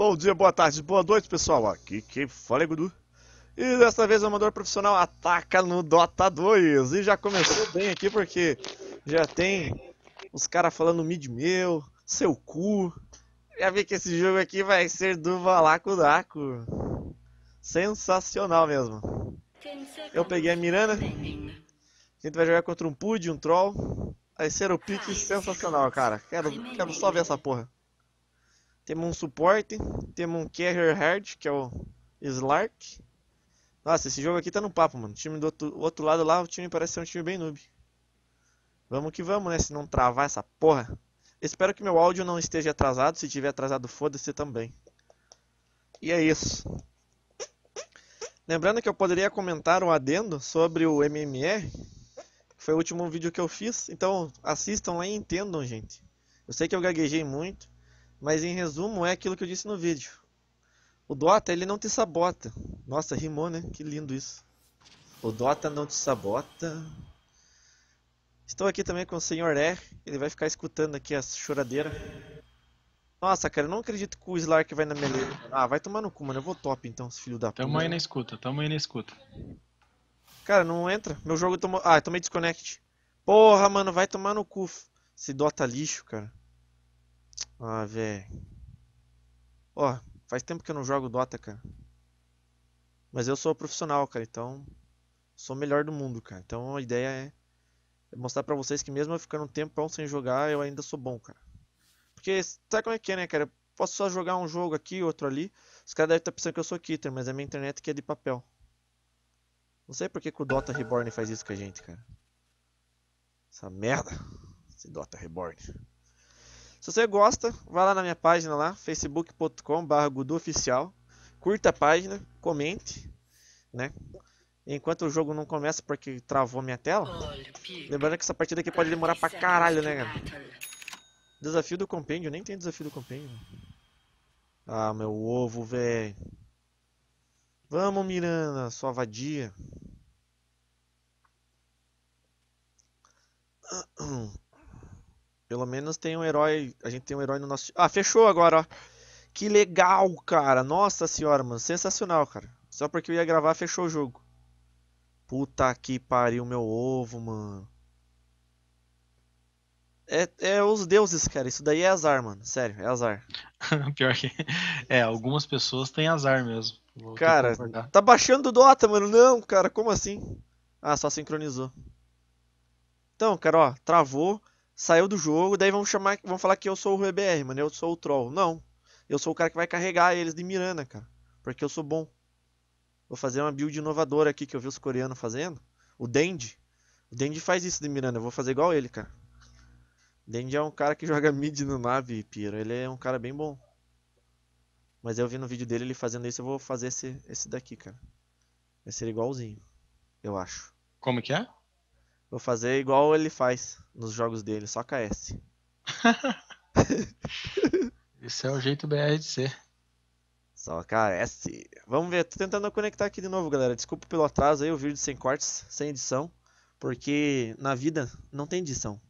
Bom dia, boa tarde, boa noite, pessoal. Aqui quem fala é Gudu. E dessa vez o amador profissional ataca no Dota 2. E já começou bem aqui porque já tem os caras falando mid meu, seu cu. Já vi que esse jogo aqui vai ser do Valaco Daco. Sensacional mesmo. Eu peguei a Mirana. A gente vai jogar contra um Pud, um Troll. Vai ser o pique sensacional, cara. Quero, quero só ver essa porra. Temos um suporte, temos um carrier hard, que é o Slark. Nossa, esse jogo aqui tá no papo, mano. O time do outro, outro lado lá, o time parece ser um time bem noob. Vamos que vamos, né? Se não travar essa porra. Espero que meu áudio não esteja atrasado. Se tiver atrasado, foda-se também. E é isso. Lembrando que eu poderia comentar um adendo sobre o MMR. Que foi o último vídeo que eu fiz. Então assistam lá e entendam, gente. Eu sei que eu gaguejei muito. Mas em resumo é aquilo que eu disse no vídeo. O Dota ele não te sabota. Nossa, rimou, né? Que lindo isso. O Dota não te sabota. Estou aqui também com o Sr. R. Ele vai ficar escutando aqui a choradeira. Nossa, cara, eu não acredito que o Slark vai na melee. Ah, vai tomar no cu, mano. Eu vou top então, esse filho da puta. Tamo aí na escuta, tamo aí na escuta. Cara, não entra. Meu jogo tomou. Ah, eu tomei desconnect. Porra, mano, vai tomar no cu. Esse Dota lixo, cara. Ah, velho. Ó, faz tempo que eu não jogo Dota, cara. Mas eu sou profissional, cara, então sou o melhor do mundo, cara. Então a ideia é mostrar pra vocês que mesmo eu ficando um tempão sem jogar, eu ainda sou bom, cara. Porque sabe como é que é, né, cara? Eu posso só jogar um jogo aqui, outro ali. Os caras devem estar pensando que eu sou Kitter, mas a minha internet que é de papel. Não sei por que, que o Dota Reborn faz isso com a gente, cara. Essa merda. Esse Dota Reborn. Se você gosta, vai lá na minha página lá, facebook.com.br oficial Curta a página, comente, né? Enquanto o jogo não começa porque travou minha tela. Lembrando que essa partida aqui pode demorar pra caralho, né, cara? Desafio do compêndio, nem tem desafio do compêndio. Ah, meu ovo, velho. Vamos, Miranda, sua vadia. Pelo menos tem um herói. A gente tem um herói no nosso. Ah, fechou agora, ó. Que legal, cara. Nossa senhora, mano. Sensacional, cara. Só porque eu ia gravar, fechou o jogo. Puta que pariu, meu ovo, mano. É, é os deuses, cara. Isso daí é azar, mano. Sério, é azar. Pior que. É, algumas pessoas têm azar mesmo. Vou cara, tá baixando o Dota, mano. Não, cara, como assim? Ah, só sincronizou. Então, cara, ó, travou saiu do jogo, daí vão chamar, vão falar que eu sou o RBR, mano, eu sou o troll. Não. Eu sou o cara que vai carregar eles de Mirana, cara, porque eu sou bom. Vou fazer uma build inovadora aqui que eu vi os coreanos fazendo. O Dendi. O Dendi faz isso de Mirana, eu vou fazer igual ele, cara. Dendi é um cara que joga mid no nave, pira. Ele é um cara bem bom. Mas eu vi no vídeo dele ele fazendo isso, eu vou fazer esse, esse daqui, cara. Vai ser igualzinho, eu acho. Como que é? Vou fazer igual ele faz nos jogos dele, só KS. Esse é o jeito BR de ser. Só KS. Vamos ver, tô tentando conectar aqui de novo, galera. Desculpa pelo atraso aí, o vídeo sem cortes, sem edição. Porque na vida não tem edição.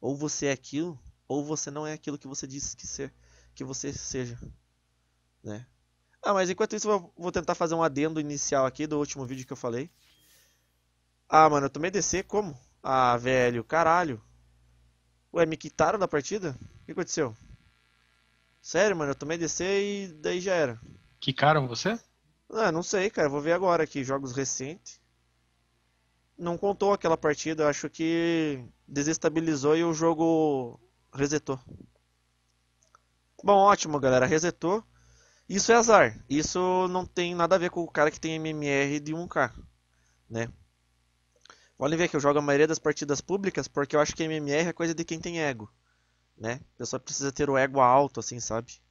Ou você é aquilo, ou você não é aquilo que você disse que, ser, que você seja. Né? Ah, mas enquanto isso eu vou tentar fazer um adendo inicial aqui do último vídeo que eu falei. Ah, mano, eu tomei DC como? Ah, velho, caralho. Ué, me quitaram da partida? O que aconteceu? Sério, mano, eu tomei DC e daí já era. Quicaram você? Ah, não sei, cara. Vou ver agora aqui, jogos recentes. Não contou aquela partida, eu acho que desestabilizou e o jogo resetou. Bom, ótimo, galera, resetou. Isso é azar. Isso não tem nada a ver com o cara que tem MMR de 1K, né? Podem ver que eu jogo a maioria das partidas públicas porque eu acho que MMR é coisa de quem tem ego, né? A pessoa precisa ter o ego alto, assim, sabe?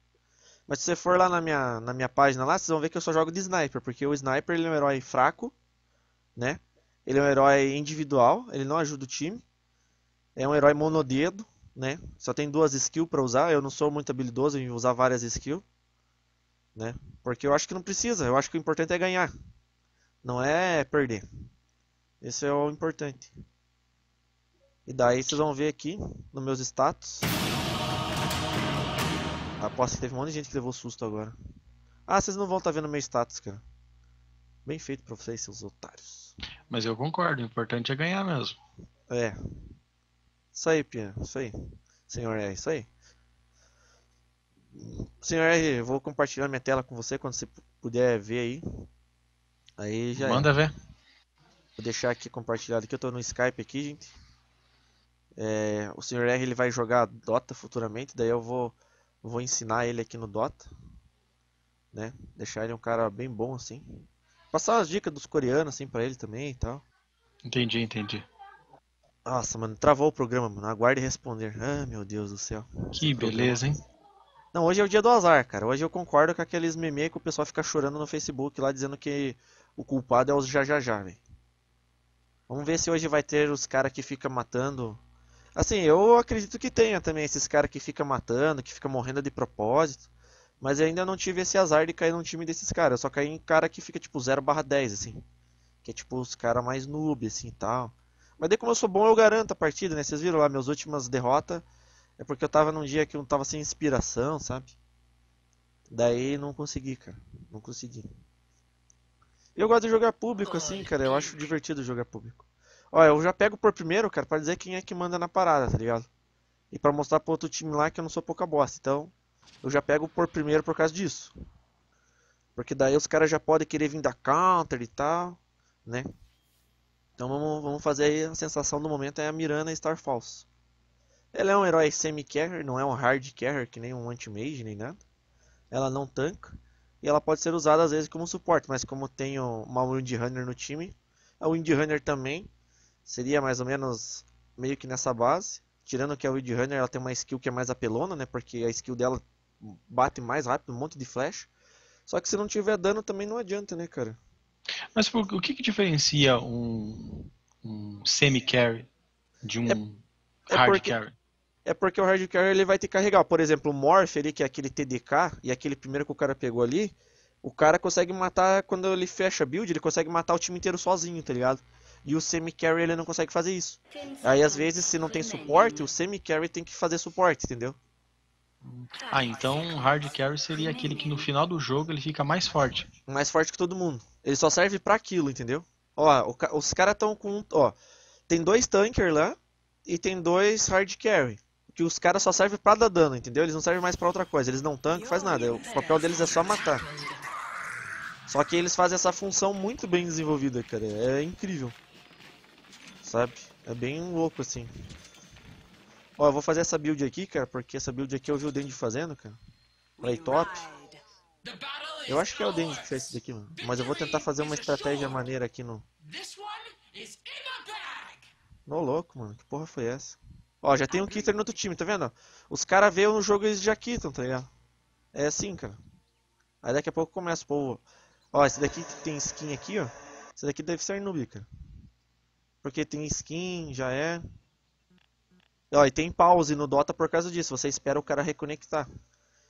Mas se você for lá na minha, na minha página lá, vocês vão ver que eu só jogo de sniper, porque o sniper ele é um herói fraco, né? Ele é um herói individual, ele não ajuda o time. É um herói monodedo, né? Só tem duas skills para usar. Eu não sou muito habilidoso em usar várias skills, né? Porque eu acho que não precisa. Eu acho que o importante é ganhar, não é perder. Esse é o importante. E daí vocês vão ver aqui nos meus status. Aposto que teve um monte de gente que levou susto agora. Ah, vocês não vão estar vendo meu status, cara. Bem feito pra vocês, seus otários. Mas eu concordo, o importante é ganhar mesmo. É. Isso aí, Pia. Isso aí. Senhor R, isso aí. Senhor R, eu vou compartilhar minha tela com você quando você puder ver aí. Aí já é. Manda ver. Vou deixar aqui compartilhado aqui. Eu tô no Skype aqui, gente. É, o Sr. R ele vai jogar Dota futuramente, daí eu vou, vou ensinar ele aqui no Dota. Né? Deixar ele um cara bem bom assim. Passar as dicas dos coreanos assim pra ele também e tal. Entendi, entendi. Nossa, mano, travou o programa, mano. Aguarde responder. Ah, meu Deus do céu. Que beleza, hein? Não, hoje é o dia do azar, cara. Hoje eu concordo com aqueles memes que o pessoal fica chorando no Facebook lá dizendo que o culpado é os jajajá, velho. Vamos ver se hoje vai ter os caras que ficam matando Assim, eu acredito que tenha também esses caras que fica matando, que fica morrendo de propósito. Mas eu ainda não tive esse azar de cair num time desses caras. Eu só caí em cara que fica tipo 0 barra 10, assim. Que é tipo os caras mais noob, assim e tal. Mas daí como eu sou bom, eu garanto a partida, né? Vocês viram lá, minhas últimas derrotas. É porque eu tava num dia que eu não tava sem inspiração, sabe? Daí não consegui, cara. Não consegui. Eu gosto de jogar público, assim, cara. Eu acho divertido jogar público. Olha, eu já pego por primeiro, cara, pra dizer quem é que manda na parada, tá ligado? E pra mostrar pro outro time lá que eu não sou pouca bosta. Então, eu já pego por primeiro por causa disso. Porque daí os caras já podem querer vir da counter e tal, né? Então vamos, vamos fazer aí a sensação do momento é a Mirana Star Falls. Ela é um herói semi-carrier, não é um hard carrier que nem um anti-mage nem nada. Ela não tanca. E ela pode ser usada às vezes como suporte, mas como tem uma Windrunner no time, a Windrunner também Seria mais ou menos meio que nessa base. Tirando que a Weed Runner ela tem uma skill que é mais apelona, né? Porque a skill dela bate mais rápido, um monte de flash. Só que se não tiver dano também não adianta, né, cara? Mas o que, que diferencia um, um semi-carry de um é, hard é porque, carry? É porque o hard carry ele vai te carregar. Por exemplo, o Morph ali, que é aquele TDK, e aquele primeiro que o cara pegou ali, o cara consegue matar, quando ele fecha a build, ele consegue matar o time inteiro sozinho, tá ligado? E o semi-carry ele não consegue fazer isso. Aí às vezes se não tem suporte, o semi-carry tem que fazer suporte, entendeu? Ah, então hard carry seria aquele que no final do jogo ele fica mais forte. Mais forte que todo mundo. Ele só serve para aquilo, entendeu? Ó, os caras estão com, ó, tem dois tanker lá e tem dois hard carry. Que os caras só servem para dar dano, entendeu? Eles não servem mais para outra coisa. Eles não tanque, faz nada. O papel deles é só matar. Só que eles fazem essa função muito bem desenvolvida, cara. É incrível sabe? É bem louco assim. Ó, eu vou fazer essa build aqui, cara, porque essa build aqui eu vi o Dendy fazendo, cara. Play top. Eu acho que é o Dendy que fez isso daqui, mano. Mas eu vou tentar fazer uma estratégia maneira aqui no... Ô, louco, mano. Que porra foi essa? Ó, já tem um Kitter no outro time, tá vendo? Os caras veem no jogo e eles já quitam, tá ligado? É assim, cara. Aí daqui a pouco começa povo... Ó, esse daqui que tem skin aqui, ó. Esse daqui deve ser noob, cara. Porque tem skin, já é. Ó, e tem pause no Dota por causa disso. Você espera o cara reconectar.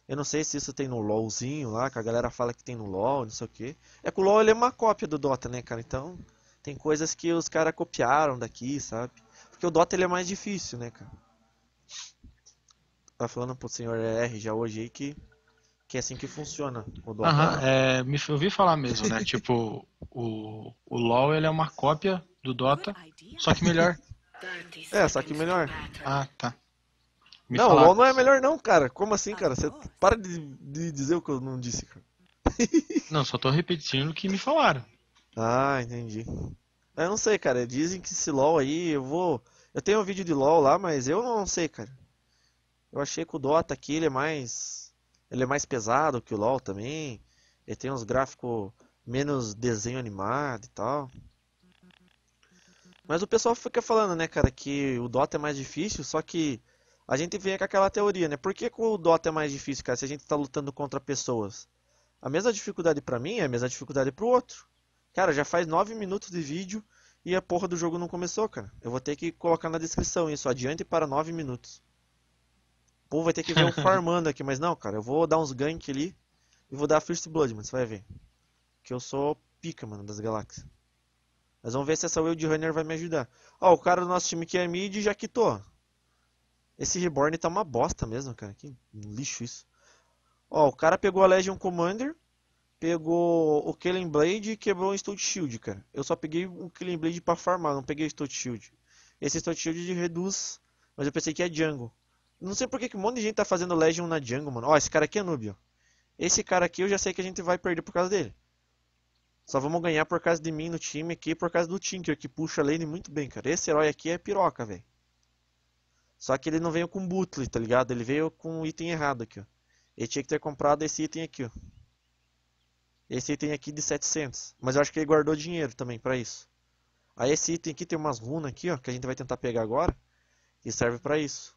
Eu não sei se isso tem no LoLzinho lá, que a galera fala que tem no LoL, não sei o que. É que o LoL ele é uma cópia do Dota, né, cara? Então, tem coisas que os caras copiaram daqui, sabe? Porque o Dota ele é mais difícil, né, cara? Tá falando pro senhor R já hoje aí que, que é assim que funciona o Dota. Aham, é, me ouvi falar mesmo, né? tipo, o, o LoL ele é uma cópia do Dota, só que melhor. É, só que melhor. Ah, tá. Me não, o LoL não é melhor não, cara. Como assim, cara? Você para de, de dizer o que eu não disse, cara. não, só tô repetindo o que me falaram. Ah, entendi. Eu não sei, cara. Dizem que esse LoL aí, eu vou... Eu tenho um vídeo de LoL lá, mas eu não sei, cara. Eu achei que o Dota aqui, ele é mais... Ele é mais pesado que o LoL também. Ele tem uns gráficos menos desenho animado e tal. Mas o pessoal fica falando, né, cara, que o Dota é mais difícil, só que a gente vem com aquela teoria, né? Por que, o Dota é mais difícil, cara, se a gente tá lutando contra pessoas? A mesma dificuldade para mim é a mesma dificuldade pro outro. Cara, já faz 9 minutos de vídeo e a porra do jogo não começou, cara. Eu vou ter que colocar na descrição isso, adiante para 9 minutos. O povo vai ter que ver eu farmando aqui, mas não, cara, eu vou dar uns gank ali e vou dar First Blood, mano, você vai ver. Que eu sou pica, mano, das galáxias. Mas vamos ver se essa Wild Runner vai me ajudar. Ó, o cara do nosso time que é mid já quitou. Esse Reborn tá uma bosta mesmo, cara. Que lixo isso. Ó, o cara pegou a Legion Commander, pegou o Killing Blade e quebrou o Stout Shield, cara. Eu só peguei o Killing Blade pra farmar, não peguei o Stout Shield. Esse Stout Shield reduz, mas eu pensei que é jungle. Não sei por que, um monte de gente tá fazendo Legion na jungle, mano. Ó, esse cara aqui é ó. Esse cara aqui eu já sei que a gente vai perder por causa dele. Só vamos ganhar por causa de mim no time aqui, por causa do Tinker, que puxa a lane muito bem, cara. Esse herói aqui é piroca, velho. Só que ele não veio com Butler, tá ligado? Ele veio com o item errado aqui, ó. Ele tinha que ter comprado esse item aqui, ó. Esse item aqui de 700. Mas eu acho que ele guardou dinheiro também pra isso. Aí esse item aqui tem umas runas aqui, ó, que a gente vai tentar pegar agora. E serve pra isso.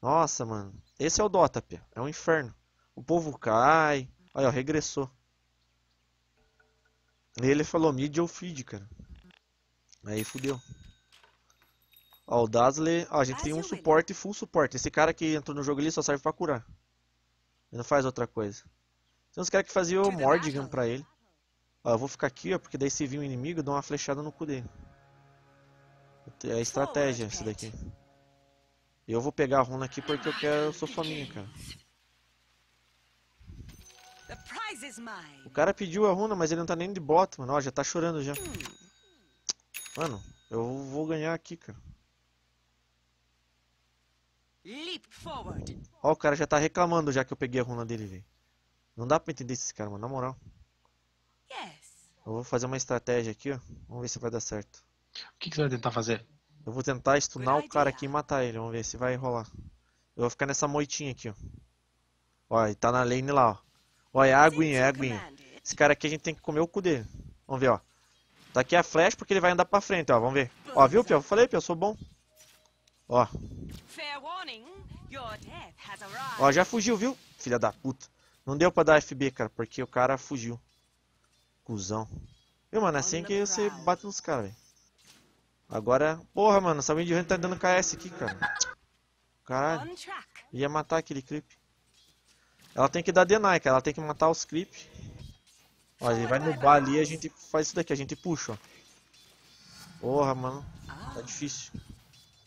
Nossa, mano. Esse é o Dota, pia. É um inferno. O povo cai. Olha, ó, regressou. E ele falou mid ou feed, cara. Aí fudeu. Ó, o Dazzle. Ó, a gente tem um suporte e full suporte. Esse cara que entrou no jogo ali só serve pra curar. Ele não faz outra coisa. Tem uns caras que faziam o Mordigan pra ele. Ó, eu vou ficar aqui, ó, porque daí se vir um inimigo, eu dou uma flechada no cu dele. É a estratégia essa daqui. Eu vou pegar a runa aqui porque eu quero, eu sou faminho, cara. O cara pediu a runa, mas ele não tá nem de bota, mano. Ó, já tá chorando já. Mano, eu vou ganhar aqui, cara. Ó, o cara já tá reclamando já que eu peguei a runa dele, velho. Não dá pra entender esses caras, mano, na moral. Eu vou fazer uma estratégia aqui, ó. Vamos ver se vai dar certo. O que, que você vai tentar fazer? Eu vou tentar stunar o cara aqui e matar ele. Vamos ver se vai rolar. Eu vou ficar nessa moitinha aqui, ó. Ó, ele tá na lane lá, ó. Ó, é aguinha, é aguinha. Esse cara aqui a gente tem que comer o cu dele. Vamos ver, ó. Tá aqui a flash porque ele vai andar pra frente, ó. Vamos ver. Ó, viu, Pio? Eu falei, Pio, eu sou bom. Ó. Ó, já fugiu, viu? Filha da puta. Não deu pra dar FB, cara, porque o cara fugiu. Cusão. Viu, mano? É assim que você bate nos caras, velho. Agora... Porra, mano. Essa Wind tá dando KS aqui, cara. Caralho. Ia matar aquele creep. Ela tem que dar deny, cara. Ela tem que matar os creep. Ó, ele vai no bar ali e a gente faz isso daqui. A gente puxa, ó. Porra, mano. Tá difícil.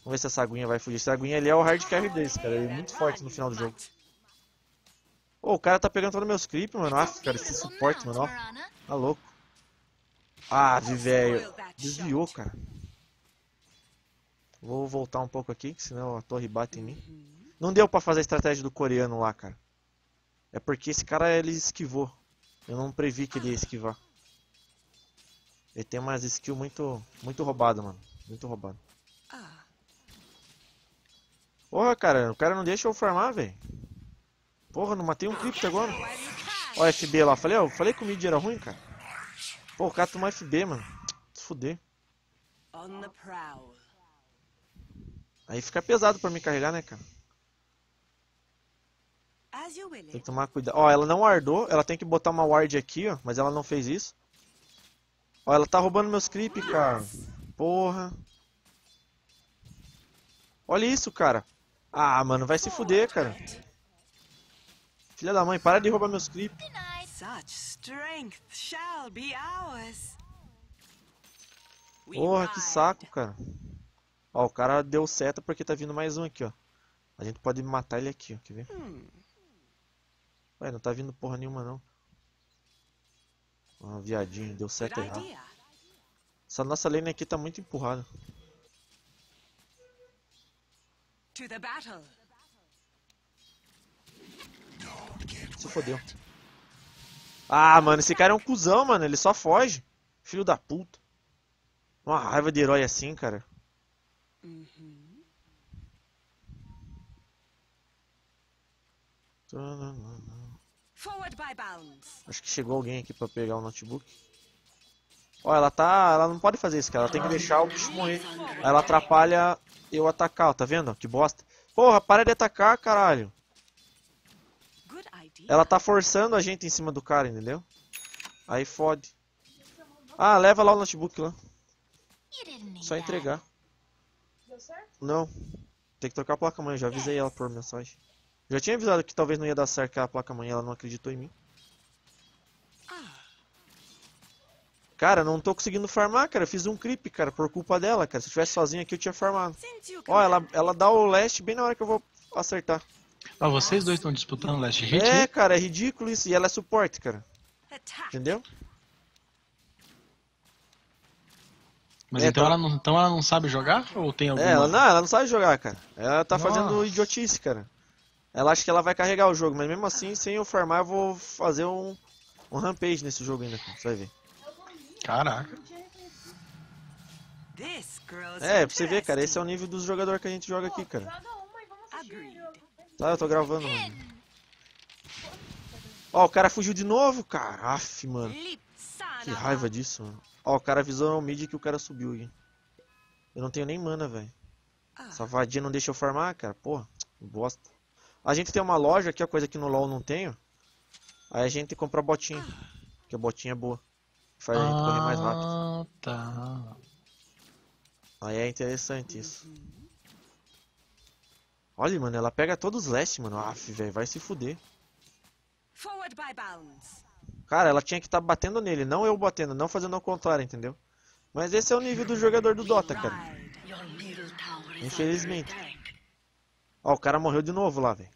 Vamos ver se essa aguinha vai fugir. Essa aguinha ali é o hard carry deles, cara. Ele é muito forte no final do jogo. Ô, oh, o cara tá pegando todos meus creep, mano. Ah, cara, esse suporte, mano, ó. Tá louco. Ah, velho. Desviou, cara. Vou voltar um pouco aqui, senão a torre bate em mim. Não deu pra fazer a estratégia do coreano lá, cara. É porque esse cara, ele esquivou. Eu não previ que ele ia esquivar. Ele tem umas skills muito, muito roubada, mano. Muito roubado. Porra, cara, o cara não deixa eu farmar, velho. Porra, não matei um crypto agora. Ó, FB lá. Falei, ó, falei que o mid era ruim, cara. Pô, o cara tomou FB, mano. Se fuder. Aí fica pesado pra me carregar, né, cara? Tem que tomar cuidado. Ó, ela não wardou. Ela tem que botar uma ward aqui, ó. Mas ela não fez isso. Ó, ela tá roubando meus creep, cara. Porra. Olha isso, cara. Ah, mano, vai se fuder, cara. Filha da mãe, para de roubar meus creep. Porra, que saco, cara. Ó, o cara deu seta porque tá vindo mais um aqui, ó. A gente pode matar ele aqui, ó. Quer ver? Hum. Ué, não tá vindo porra nenhuma, não. Ó, viadinho, deu seta errado. Essa nossa lane aqui tá muito empurrada. Se fodeu. Ah, mano, esse cara é um cuzão, mano. Ele só foge. Filho da puta. Uma raiva de herói assim, cara. Uhum. Acho que chegou alguém aqui pra pegar o notebook. Ó, ela tá. Ela não pode fazer isso, cara. Ela tem que deixar o bicho morrer. Ela atrapalha eu atacar, ó, tá vendo? Que bosta. Porra, para de atacar, caralho. Ela tá forçando a gente em cima do cara, entendeu? Aí fode. Ah, leva lá o notebook lá. Só entregar. Não. Tem que trocar a placa-mãe, já avisei ela por mensagem. Já tinha avisado que talvez não ia dar certo a placa-mãe, ela não acreditou em mim. Cara, não tô conseguindo farmar, cara. Eu fiz um creep, cara, por culpa dela, cara. Se eu tivesse sozinho aqui, eu tinha farmado. Ó, ela, ela dá o last bem na hora que eu vou acertar. Ah, vocês dois estão disputando Last Hit? É, cara, é ridículo isso. E ela é suporte, cara. Entendeu? Mas É, então, tá- ela não, então ela não sabe jogar? Ou tem alguma... É, ela não, ela não sabe jogar, cara. Ela tá fazendo Nossa. idiotice, cara. Ela acha que ela vai carregar o jogo, mas mesmo assim, sem eu farmar, eu vou fazer um, um rampage nesse jogo ainda, cara. Você vai ver. Caraca. É, pra você ver, cara, esse é o nível dos jogadores que a gente joga aqui, cara. Tá, eu tô gravando, mano. Ó, o cara fugiu de novo, cara. Aff, mano. Que raiva disso, mano. Ó, o cara avisou no mid que o cara subiu aqui. Eu não tenho nem mana, velho. Essa vadia não deixa eu farmar, cara. Porra, bosta. A gente tem uma loja aqui, a coisa que no LoL não tenho. Aí a gente compra botinha. Porque a botinha é boa. Faz a gente correr mais rápido. Ah, tá. Aí é interessante isso. Olha, mano, ela pega todos os last, mano. Aff, velho, vai se fuder. Cara, ela tinha que estar batendo nele, não eu batendo, não fazendo ao contrário, entendeu? Mas esse é o nível do jogador do Dota, cara. Infelizmente. Ó, o cara morreu de novo lá, velho.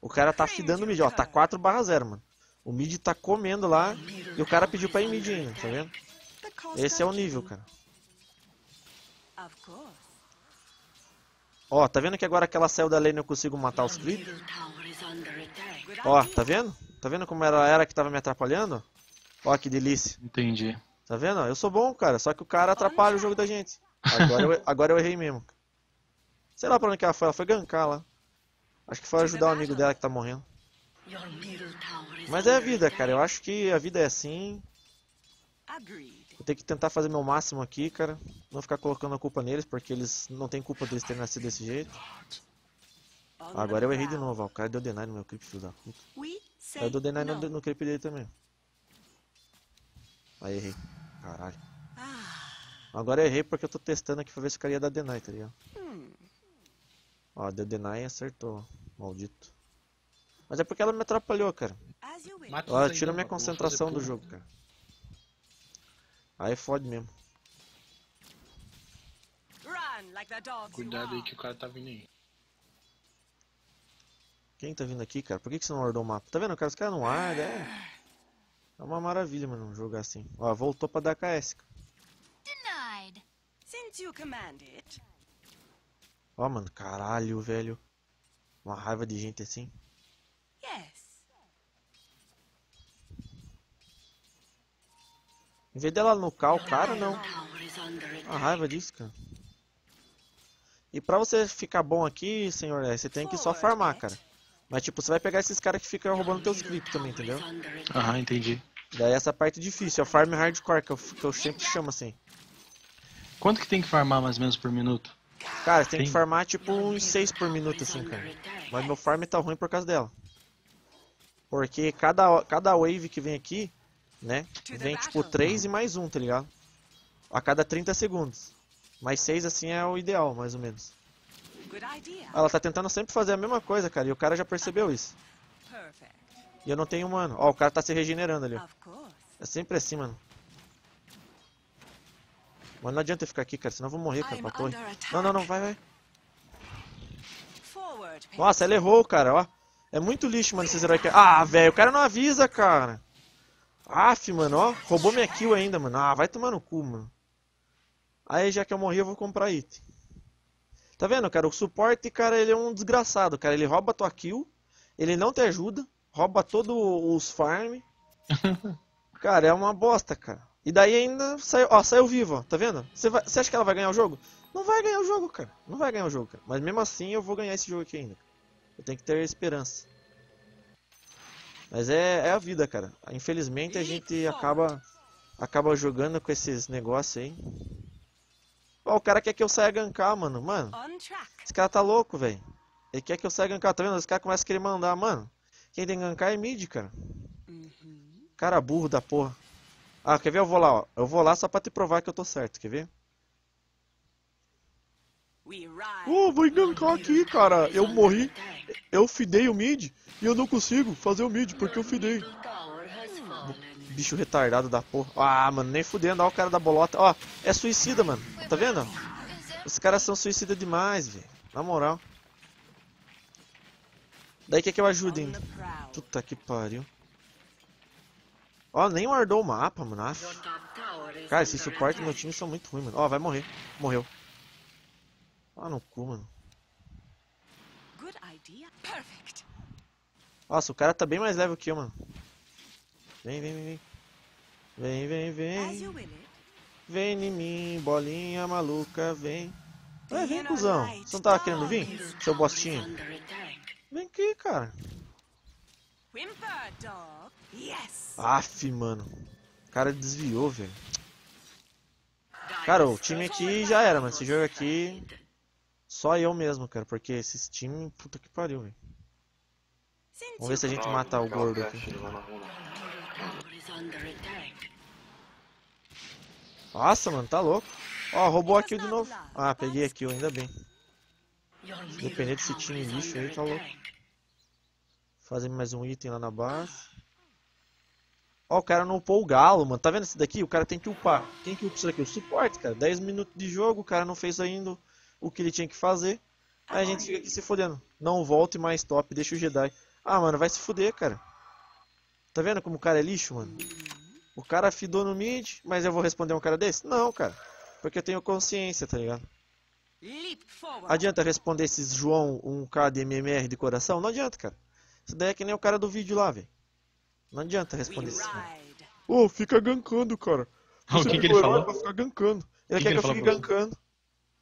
O cara tá fidando o mid, ó, tá 4 barra 0, mano. O mid tá comendo lá e o cara pediu pra ir mid ainda, tá vendo? Esse é o nível, cara. Ó, tá vendo que agora que ela saiu da lane eu consigo matar os creep? Ó, tá vendo? Tá vendo como ela era que tava me atrapalhando? Ó, que delícia. Entendi. Tá vendo? Eu sou bom, cara, só que o cara atrapalha o jogo da gente. Agora eu, agora eu errei mesmo. Sei lá pra onde que ela foi, ela foi gankar lá. Acho que foi ajudar o amigo dela que tá morrendo. Mas é a vida, cara. Eu acho que a vida é assim. Eu tenho que tentar fazer meu máximo aqui, cara. Não ficar colocando a culpa neles, porque eles não tem culpa deles terem nascido desse jeito. Agora eu errei de novo, ó. O cara deu deny no meu creep, filho da puta. We say Eu dou deny no, no. creep dele também. Aí errei. Caralho. Ah, Agora eu errei porque eu tô testando aqui pra ver se o cara ia dar deny, tá ligado? hmm. Ó, deu deny e acertou. Maldito. Mas é porque ela me atrapalhou, cara. Ela tira minha vou concentração do jogo, cara. Aí fode mesmo. Run like the dogs you Cuidado aí que o cara tá vindo aí. Quem tá vindo aqui, cara? Por que, que você não guardou o mapa? Tá vendo, cara? Os caras não guardam, é. É uma maravilha, mano, jogar assim. Ó, voltou pra dar KS. Denied. Since you command it, Ó, mano, caralho, velho. Uma raiva de gente assim. yes. Em vez dela nucar o cara, não. Uma raiva disso, cara. E pra você ficar bom aqui, senhor, é, você tem que só farmar, cara. Mas tipo, você vai pegar esses caras que ficam roubando teus clipes também, entendeu? Aham, entendi. Daí essa parte difícil, é o farm hardcore, que eu, que eu sempre chamo assim. Quanto que tem que farmar mais ou menos por minuto? Cara, você tem que Tem. farmar tipo uns 6 por minuto, assim, cara. Mas meu farm tá ruim por causa dela. Porque cada, cada wave que vem aqui, né? Vem tipo 3 e mais um, tá ligado? A cada 30 segundos. Mais 6 assim é o ideal, mais ou menos. Idea. Ela tá tentando sempre fazer a mesma coisa, cara, e o cara já percebeu isso. E eu não tenho mano. Ó, o cara tá se regenerando ali, ó. É sempre assim, mano. Mas não adianta eu ficar aqui, cara, senão eu vou morrer, cara, I'm com a torre. Não, não, não, vai, vai. Nossa, ela errou, cara, ó. É muito lixo, mano, esses heróis aqui. Ah, velho, o cara não avisa, cara. Aff, mano, ó. Roubou minha kill ainda, mano. Ah, vai tomar no cu, mano. Aí, já que eu morri, eu vou comprar item. Tá vendo, cara? O suporte, cara, ele é um desgraçado, cara. Ele rouba tua kill. Ele não te ajuda. Rouba todos os farm. Cara, é uma bosta, cara. E daí ainda saiu, ó, saiu vivo, ó. Tá vendo? Você vai- acha que ela vai ganhar o jogo? Não vai ganhar o jogo, cara. Não vai ganhar o jogo, cara. Mas mesmo assim eu vou ganhar esse jogo aqui ainda. Eu tenho que ter esperança. Mas é, é a vida, cara. Infelizmente a gente acaba acaba jogando com esses negócios aí. Ó, o cara quer que eu saia gankar, mano. Mano, esse cara tá louco, velho. Ele quer que eu saia gankar, tá vendo? Os caras começam a querer mandar, mano. Quem tem que gankar é mid, cara. Mhm. Cara burro da porra. Ah, quer ver? Eu vou lá, ó. Eu vou lá só pra te provar que eu tô certo, quer ver? Oh, vou gankar aqui, cara. Eu morri. Eu fidei o mid e eu não consigo fazer o mid porque eu fidei. Bicho retardado da porra. Ah, mano, nem fudendo. Olha o cara da bolota. Ó, é suicida, mano. Tá vendo? Os caras são suicida demais, velho. Na moral. Daí quer que eu ajude prowl. Puta que pariu. Ó, nem guardou o mapa, mano. Aff. Cara, esses suportes meu time são muito ruins, mano. Ó, vai morrer. Morreu. Ah, no cu, mano. Nossa, o cara tá bem mais level que eu, mano. Vem, vem, vem, vem. Vem, vem, vem. em mim, bolinha maluca, vem. Vai, vem, cuzão. Você não tava querendo vir? Seu bostinho. Vem aqui, cara. Aff, mano. O cara desviou, velho. Cara, o time aqui já era, mano. Esse jogo aqui, só eu mesmo, cara. Porque esses times, puta que pariu, velho. Vamos ver se a gente mata o gordo aqui. Nossa, mano, tá louco. Ó, roubou a kill de novo. Ah, peguei a kill, ainda bem. Depender desse time lixo aí, tá louco. Fazer mais um item lá na base. Ó, o cara não upou o galo, mano. Tá vendo esse daqui? O cara tem que upar. Quem que upa isso daqui? O suporte, cara. 10 minutos de jogo, o cara não fez ainda o que ele tinha que fazer. Aí a gente fica aqui se fodendo. Não volte mais top, deixa o Jedi. Ah, mano, vai se fuder, cara. Tá vendo como o cara é lixo, mano? O cara fidou no mid, mas eu vou responder um cara desse? Não, cara. Porque eu tenho consciência, tá ligado? Adianta responder esses João 1K de MMR de coração? Não adianta, cara. Isso daí é que nem o cara do vídeo lá, velho. Não adianta responder isso. Ô, fica gankando, cara. O que, que ele falou? pra ficar gankando. Ele que quer que que, ele eu fique você? gankando. Since you Pra command.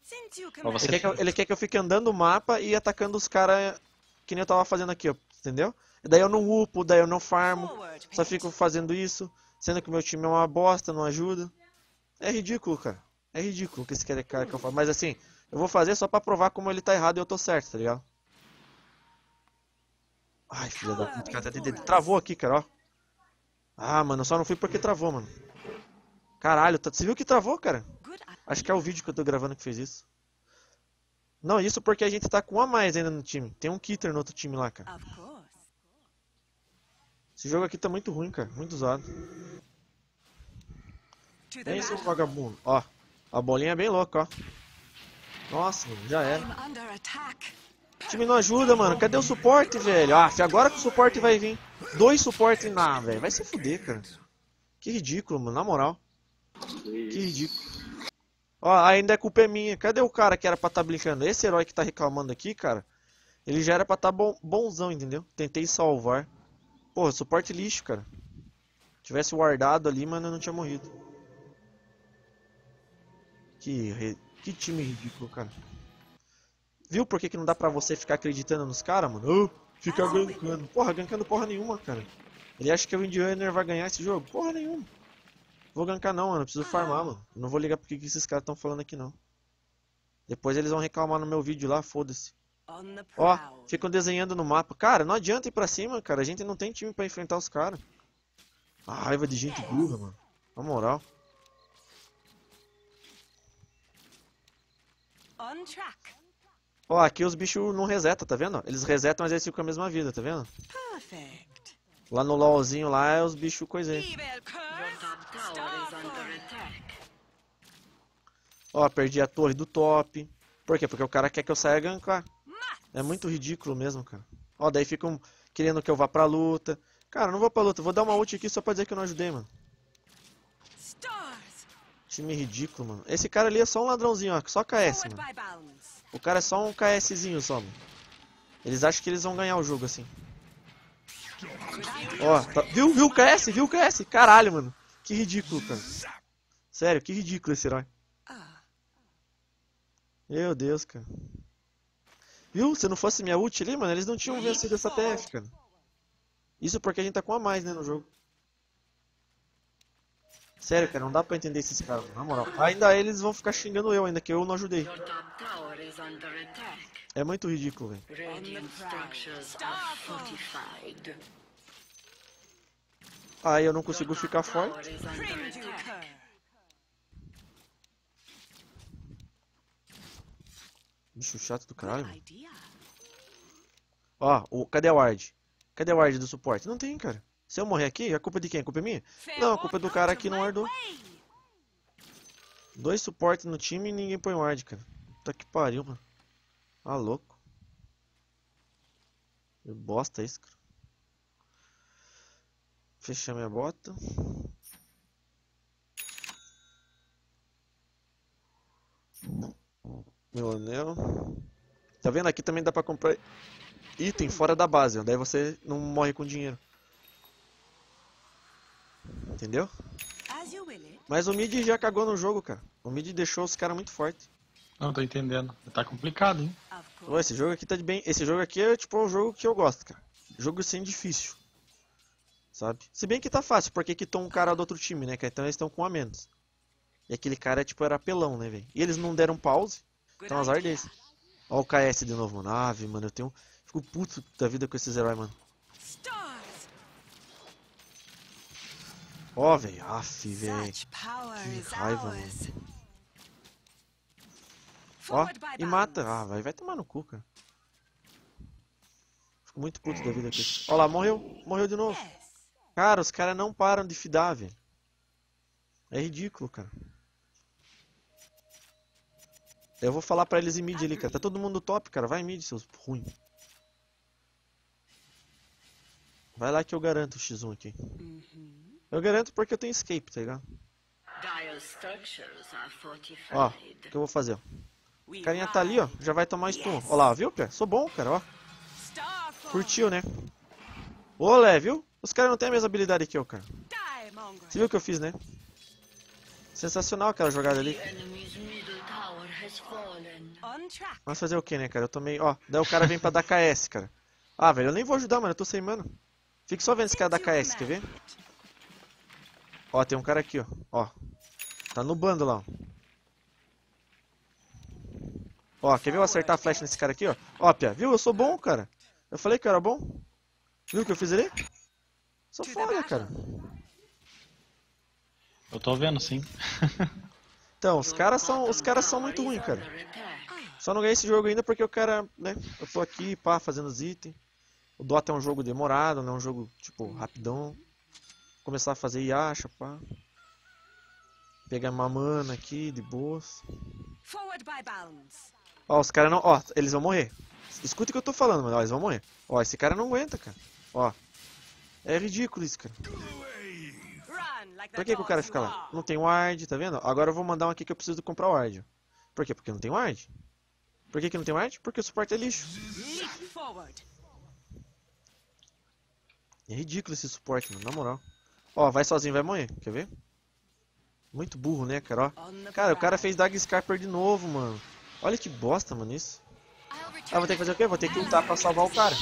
Você. Ele quer, que eu, ele quer que eu fique andando o mapa e atacando os caras que nem eu tava fazendo aqui, ó. Entendeu? E daí eu não upo, daí eu não farmo. Só fico fazendo isso, sendo que o meu time é uma bosta, não ajuda. É ridículo, cara. É ridículo que esse cara cara que eu falo. Mas assim, eu vou fazer só pra provar como ele tá errado e eu tô certo, tá ligado? Ai, filha da puta, cara, tá travou aqui, cara, ó. Ah, mano, eu só não fui porque travou, mano. Caralho, tá... você viu que travou, cara? Acho que é o vídeo que eu tô gravando que fez isso. Não, isso porque a gente tá com um a mais ainda no time. Tem um Kitter no outro time lá, cara. Esse jogo aqui tá muito ruim, cara. Muito usado. É isso, battle. vagabundo. Ó, a bolinha é bem louca, ó. Nossa, mano, já era. O time não ajuda, mano. Cadê o suporte, velho? Ah, agora que o suporte vai vir. Dois suportes na, velho. Vai se fuder, cara. Que ridículo, mano. Na moral. Que ridículo. Ó, ainda é culpa é minha. Cadê o cara que era pra estar tá brincando? Esse herói que tá reclamando aqui, cara. Ele já era pra estar tá bom, bonzão, entendeu? Tentei salvar. Porra, suporte lixo, cara. Tivesse guardado ali, mano, eu não tinha morrido. Que, re- que time ridículo, cara. Viu por que, que não dá pra você ficar acreditando nos caras, mano? Oh, fica gankando. Porra, gankando porra nenhuma, cara. Ele acha que o Indianer vai ganhar esse jogo? Porra nenhuma. Vou gankar não, mano. Eu preciso farmar, mano. Eu não vou ligar porque que esses caras estão falando aqui, não. Depois eles vão reclamar no meu vídeo lá, foda-se. Ó, ficam desenhando no mapa. Cara, não adianta ir pra cima, cara. A gente não tem time pra enfrentar os caras. A raiva de gente burra, mano. Na moral. Ó, aqui os bichos não resetam, tá vendo? Eles resetam, mas eles ficam com a mesma vida, tá vendo? Lá no LOLzinho lá é os bichos coisei. Ó, perdi a torre do top. Por quê? Porque o cara quer que eu saia gankar. É muito ridículo mesmo, cara. Ó, daí ficam querendo que eu vá pra luta. Cara, eu não vou pra luta. Vou dar uma ult aqui só pra dizer que eu não ajudei, mano. Time ridículo, mano. Esse cara ali é só um ladrãozinho, ó. Só KS, mano. O cara é só um KSzinho só, mano. Eles acham que eles vão ganhar o jogo assim. Ó, tá- viu, viu o KS, viu o KS? Caralho, mano. Que ridículo, cara. Sério, que ridículo esse herói. Meu Deus, cara. Viu? Se não fosse minha ult ali, mano, eles não tinham vencido essa TF, cara. Isso porque a gente tá com a mais, né, no jogo. Sério, cara, não dá pra entender esses caras, na moral. Ainda eles vão ficar xingando eu, ainda que eu não ajudei. É muito ridículo, velho. Aí eu não consigo ficar forte. Bicho chato do caralho. Ó, o, cadê a ward? Cadê a ward do suporte? Não tem, cara. Se eu morrer aqui, a culpa é de quem? A culpa é minha? Não, a culpa é do cara que não guardou. Dois suportes no time e ninguém põe ward, cara. Puta que pariu, mano. Tá louco. Que bosta isso, cara. Fechar minha bota. Meu anel. Tá vendo? Aqui também dá pra comprar item fora da base, daí você não morre com dinheiro. Entendeu? Mas o mid já cagou no jogo, cara. O mid deixou os caras muito fortes. Não, tô entendendo. Tá complicado, hein? Pô, esse jogo aqui tá de bem. Esse jogo aqui é tipo o jogo que eu gosto, cara. Jogo sem difícil. Sabe? Se bem que tá fácil, porque quitou um cara do outro time, né? cara? Então eles estão com um a menos. E aquele cara, tipo, era apelão, né, velho? E eles não deram pause, então azar desse. Ó o KS de novo, mano. Ave, mano, eu tenho. Fico puto da vida com esses heróis, mano. Ó, velho. Af, velho. Que raiva, ours. Ó, e mata. Ah, vai, vai tomar no cu, cara. Fico muito puto da vida com isso. Ó lá, morreu. Morreu de novo. Cara, os caras não param de fidar, velho. É ridículo, cara. Eu vou falar pra eles em mid ali, cara. Tá todo mundo top, cara. Vai em mid, seus ruim. Vai lá que eu garanto o X1 aqui. Mhm. Eu garanto porque eu tenho escape, tá ligado? Ó, o que eu vou fazer, ó. O carinha tá ali, ó. Já vai tomar stun. Ó lá, viu, Pé? Sou bom, cara, ó. Curtiu, né? Ô, Lé, viu? Os caras não têm a mesma habilidade que eu, cara. Você viu o que eu fiz, né? Sensacional aquela jogada ali. enemy's middle tower has fallen. On track. Mas fazer o que, né, cara? Eu tomei. Ó, daí o cara vem pra dar KS, cara. Ah, velho, eu nem vou ajudar, mano. Eu tô sem mana. Fique só vendo esse cara dar KS, quer ver? Ó, tem um cara aqui, ó. Ó. Tá no bando lá, ó. Ó, quer ver eu acertar a flecha nesse cara aqui, ó? Ó, Pia, viu? Eu sou bom, cara. Eu falei que eu era bom. Viu o que eu fiz ali? Sou foda, cara. Eu tô vendo, sim. Então, os caras são, os caras são muito ruins, cara. Só não ganhei esse jogo ainda porque o cara, né? Eu tô aqui, pá, fazendo os itens. O Dota é um jogo demorado, não é um jogo, tipo, rapidão. Começar a fazer Yasha, pá. Pegar uma mana aqui, de boas. Ó, os caras não. Ó, eles vão morrer. Escuta o que eu tô falando, mano. Ó, eles vão morrer. Ó, esse cara não aguenta, cara. Ó. É ridículo isso, cara. Por que, que o cara fica lá? Não tem ward, tá vendo? Agora eu vou mandar um aqui que eu preciso comprar ward. Por quê? Porque não tem ward. Por que, que não tem ward? Porque o suporte é lixo. É ridículo esse suporte, mano, na moral. Ó, vai sozinho, vai morrer. Quer ver? Muito burro, né, cara? Ó. Cara, o cara fez Dag Scarper de novo, mano. Olha que bosta, mano, isso. Ah, vou ter que fazer o quê? Vou ter que lutar pra salvar o cara.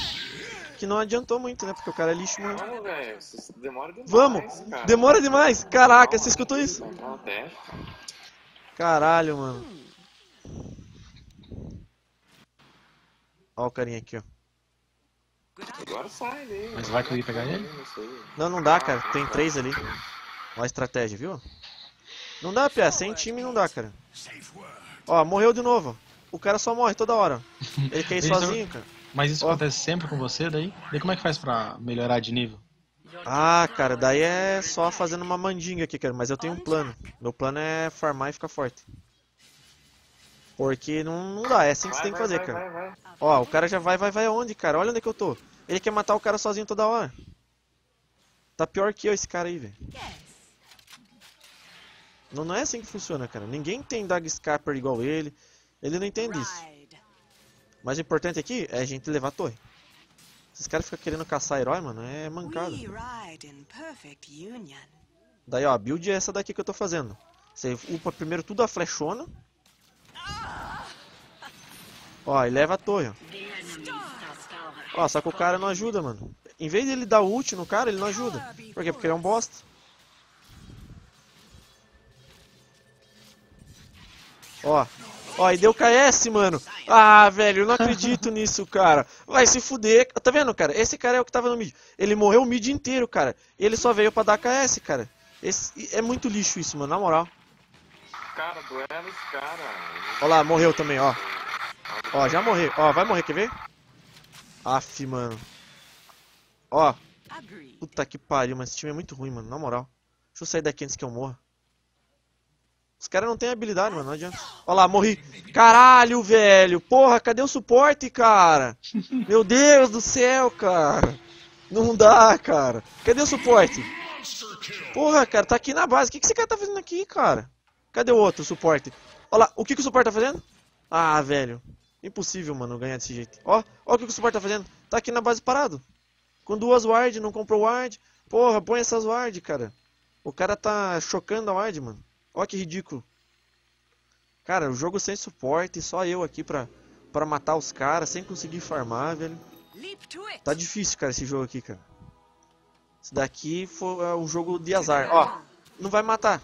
Que não adiantou muito, né? Porque o cara é lixo, mano. Vamos, velho. Demora demais. Vamos! Cara. Demora demais! Caraca, você escutou isso? Caralho, mano. Ó o carinha aqui, ó. Agora sai daí. Mas vai conseguir pegar ele? Não, não dá, cara. Tem três ali. Ó a estratégia, viu? Não dá, Pia. Sem time não dá, cara. Ó, morreu de novo. O cara só morre toda hora. Ele quer ir sozinho, cara. Mas isso Ó. acontece sempre com você daí? E como é que faz pra melhorar de nível? Ah, cara, daí é só fazendo uma mandinga aqui, cara. Mas eu tenho um plano. Meu plano é farmar e ficar forte. Porque não, não dá, é assim que você tem que fazer, vai, cara. Vai. Ó, o cara já vai, vai, vai aonde, cara? Olha onde é que eu tô. Ele quer matar o cara sozinho toda hora. Tá pior que eu esse cara aí, velho. Não, não é assim que funciona, cara. Ninguém tem Dag Scarper igual ele. Ele não entende isso. Mas o importante aqui é a gente levar a torre. Esses caras ficam querendo caçar herói, mano, é mancada. Union. Daí, ó, a build é essa daqui que eu tô fazendo. Você upa primeiro tudo a flechona. Ó, e leva a torre, ó. Ó, só que o cara não ajuda, mano. Em vez dele dar ult no cara, ele não ajuda. Por quê? Porque ele é um bosta. Ó. Ó, e deu KS, mano. Ah, velho, eu não acredito nisso, cara. Vai se fuder. Tá vendo, cara? Esse cara é o que tava no mid. Ele morreu o mid inteiro, cara. E ele só veio pra dar KS, cara. Esse... É muito lixo isso, mano, na moral. Cara, duela esse cara. Ó lá, morreu também, ó. Ó, já morreu. Ó, vai morrer, quer ver? Aff, mano. Ó, puta que pariu, mas esse time é muito ruim, mano, na moral. Deixa eu sair daqui antes que eu morra. Os caras não têm habilidade, mano, não adianta. Olha lá, morri. Caralho, velho. Porra, cadê o suporte, cara? Meu Deus do céu, cara. Não dá, cara. Cadê o suporte? Porra, cara, tá aqui na base. O que, que esse cara tá fazendo aqui, cara? Cadê o outro, suporte? Olha lá, o que, que o suporte tá fazendo? Ah, velho. Impossível, mano, ganhar desse jeito. Ó, ó o que, que o suporte tá fazendo. Tá aqui na base parado. Com duas ward, não comprou ward. Porra, põe essas ward, cara. O cara tá chocando a ward, mano. Ó que ridículo. Cara, o jogo sem suporte, só eu aqui pra, pra matar os caras, sem conseguir farmar, velho. Tá difícil, cara, esse jogo aqui, cara. Esse daqui foi é, um jogo de azar. Ó, não vai matar.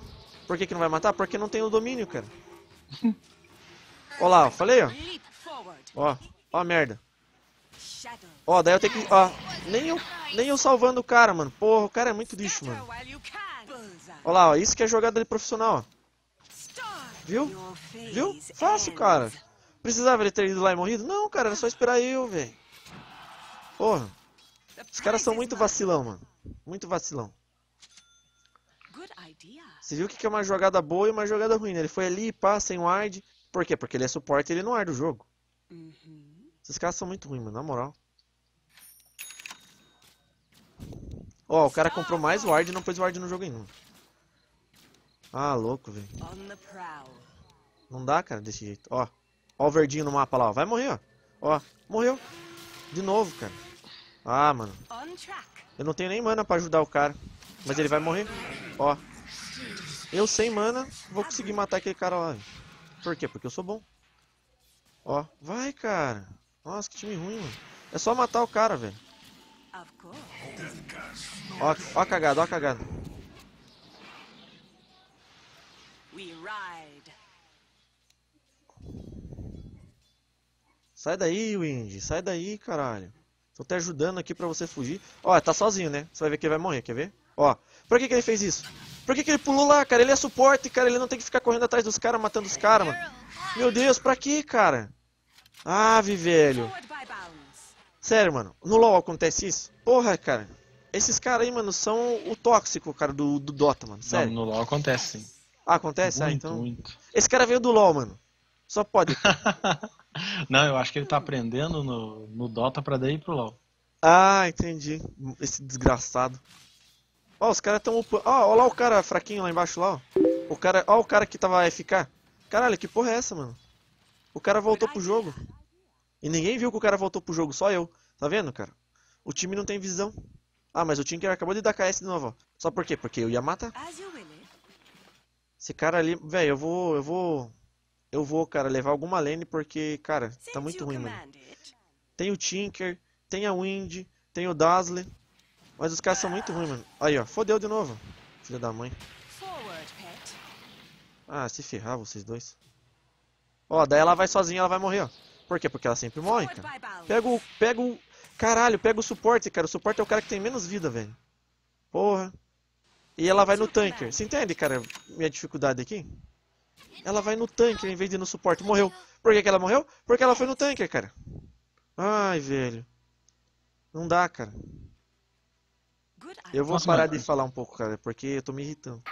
Por que, que não vai matar? Porque não tem o domínio, cara. Ó lá, ó, falei, ó. Ó, ó a merda. Ó, daí eu tenho que... Ó, nem eu, nem eu salvando o cara, mano. Porra, o cara é muito lixo, mano. Ó lá, ó, isso que é jogada de profissional. Viu? Viu? Fácil, cara. Precisava ele ter ido lá e morrido? Não, cara, era só esperar eu, velho. Porra, os caras são muito vacilão, mano. Muito vacilão. Você viu o que é uma jogada boa e uma jogada ruim, né? Ele foi ali, pá, sem ward. Por quê? Porque ele é suporte e ele não arda o jogo. Esses caras são muito ruins, mano, na moral. Ó, o cara comprou mais ward e não pôs ward no jogo ainda. Ah, louco, velho. Não dá, cara, desse jeito. Ó, ó o verdinho no mapa lá, ó. Vai morrer, ó. Ó, morreu. De novo, cara. Ah, mano. Eu não tenho nem mana pra ajudar o cara. Mas ele vai morrer. Ó. Eu sem mana, vou conseguir matar aquele cara lá. velho. Por quê? Porque eu sou bom. Ó. Vai, cara. Nossa, que time ruim, mano. É só matar o cara, velho. Ó, ó a cagada, ó a cagada. We ride. Sai daí, Windy. Sai daí, caralho. Tô te ajudando aqui pra você fugir. Ó, tá sozinho, né? Você vai ver que ele vai morrer, quer ver? Ó. Por que, que ele fez isso? Por que, que ele pulou lá, cara? Ele é suporte, cara. Ele não tem que ficar correndo atrás dos caras, matando os caras, mano. Meu Deus, pra quê, cara? Ave, velho. Sério, mano. No LoL acontece isso? Porra, cara. Esses caras aí, mano, são o tóxico, cara, do, do Dota, mano. Não, Sério. no LoL acontece sim. Ah, acontece? ah, muito, então. muito. Esse cara veio do LoL, mano. Só pode. Não, eu acho que ele tá aprendendo no, no Dota pra daí ir pro LoL. Ah, entendi. Esse desgraçado. Ó, os caras tão upando. Ó, ó lá o cara fraquinho lá embaixo lá, ó. O cara, ó o cara que tava FK. Caralho, que porra é essa, mano? O cara voltou pro jogo. E ninguém viu que o cara voltou pro jogo, só eu. Tá vendo, cara? O time não tem visão. Ah, mas o Tinker acabou de dar KS de novo, ó. Só por quê? Porque eu ia matar. As you will it. Esse cara ali, velho, eu vou, eu vou, eu vou, cara, levar alguma lane porque, cara, tá muito ruim, mano. Tem o Tinker, tem a Wind, tem o Dazzle, mas os caras são muito ruins, mano. Aí, ó, fodeu de novo, filha da mãe. Ah, se ferrar vocês dois. Ó, daí ela vai sozinha, ela vai morrer, ó. Por quê? Porque ela sempre morre, cara. Pega o, pega o, caralho, pega o suporte, cara. O suporte é o cara que tem menos vida, velho. Porra. E ela vai no tanker. Você entende, cara, minha dificuldade aqui? Ela vai no tanker em vez de ir no suporte. Morreu. Por que, que ela morreu? Porque ela foi no tanker, cara. Ai, velho. Não dá, cara. Eu vou Nossa, parar mas- de falar um pouco, cara, porque eu tô me irritando.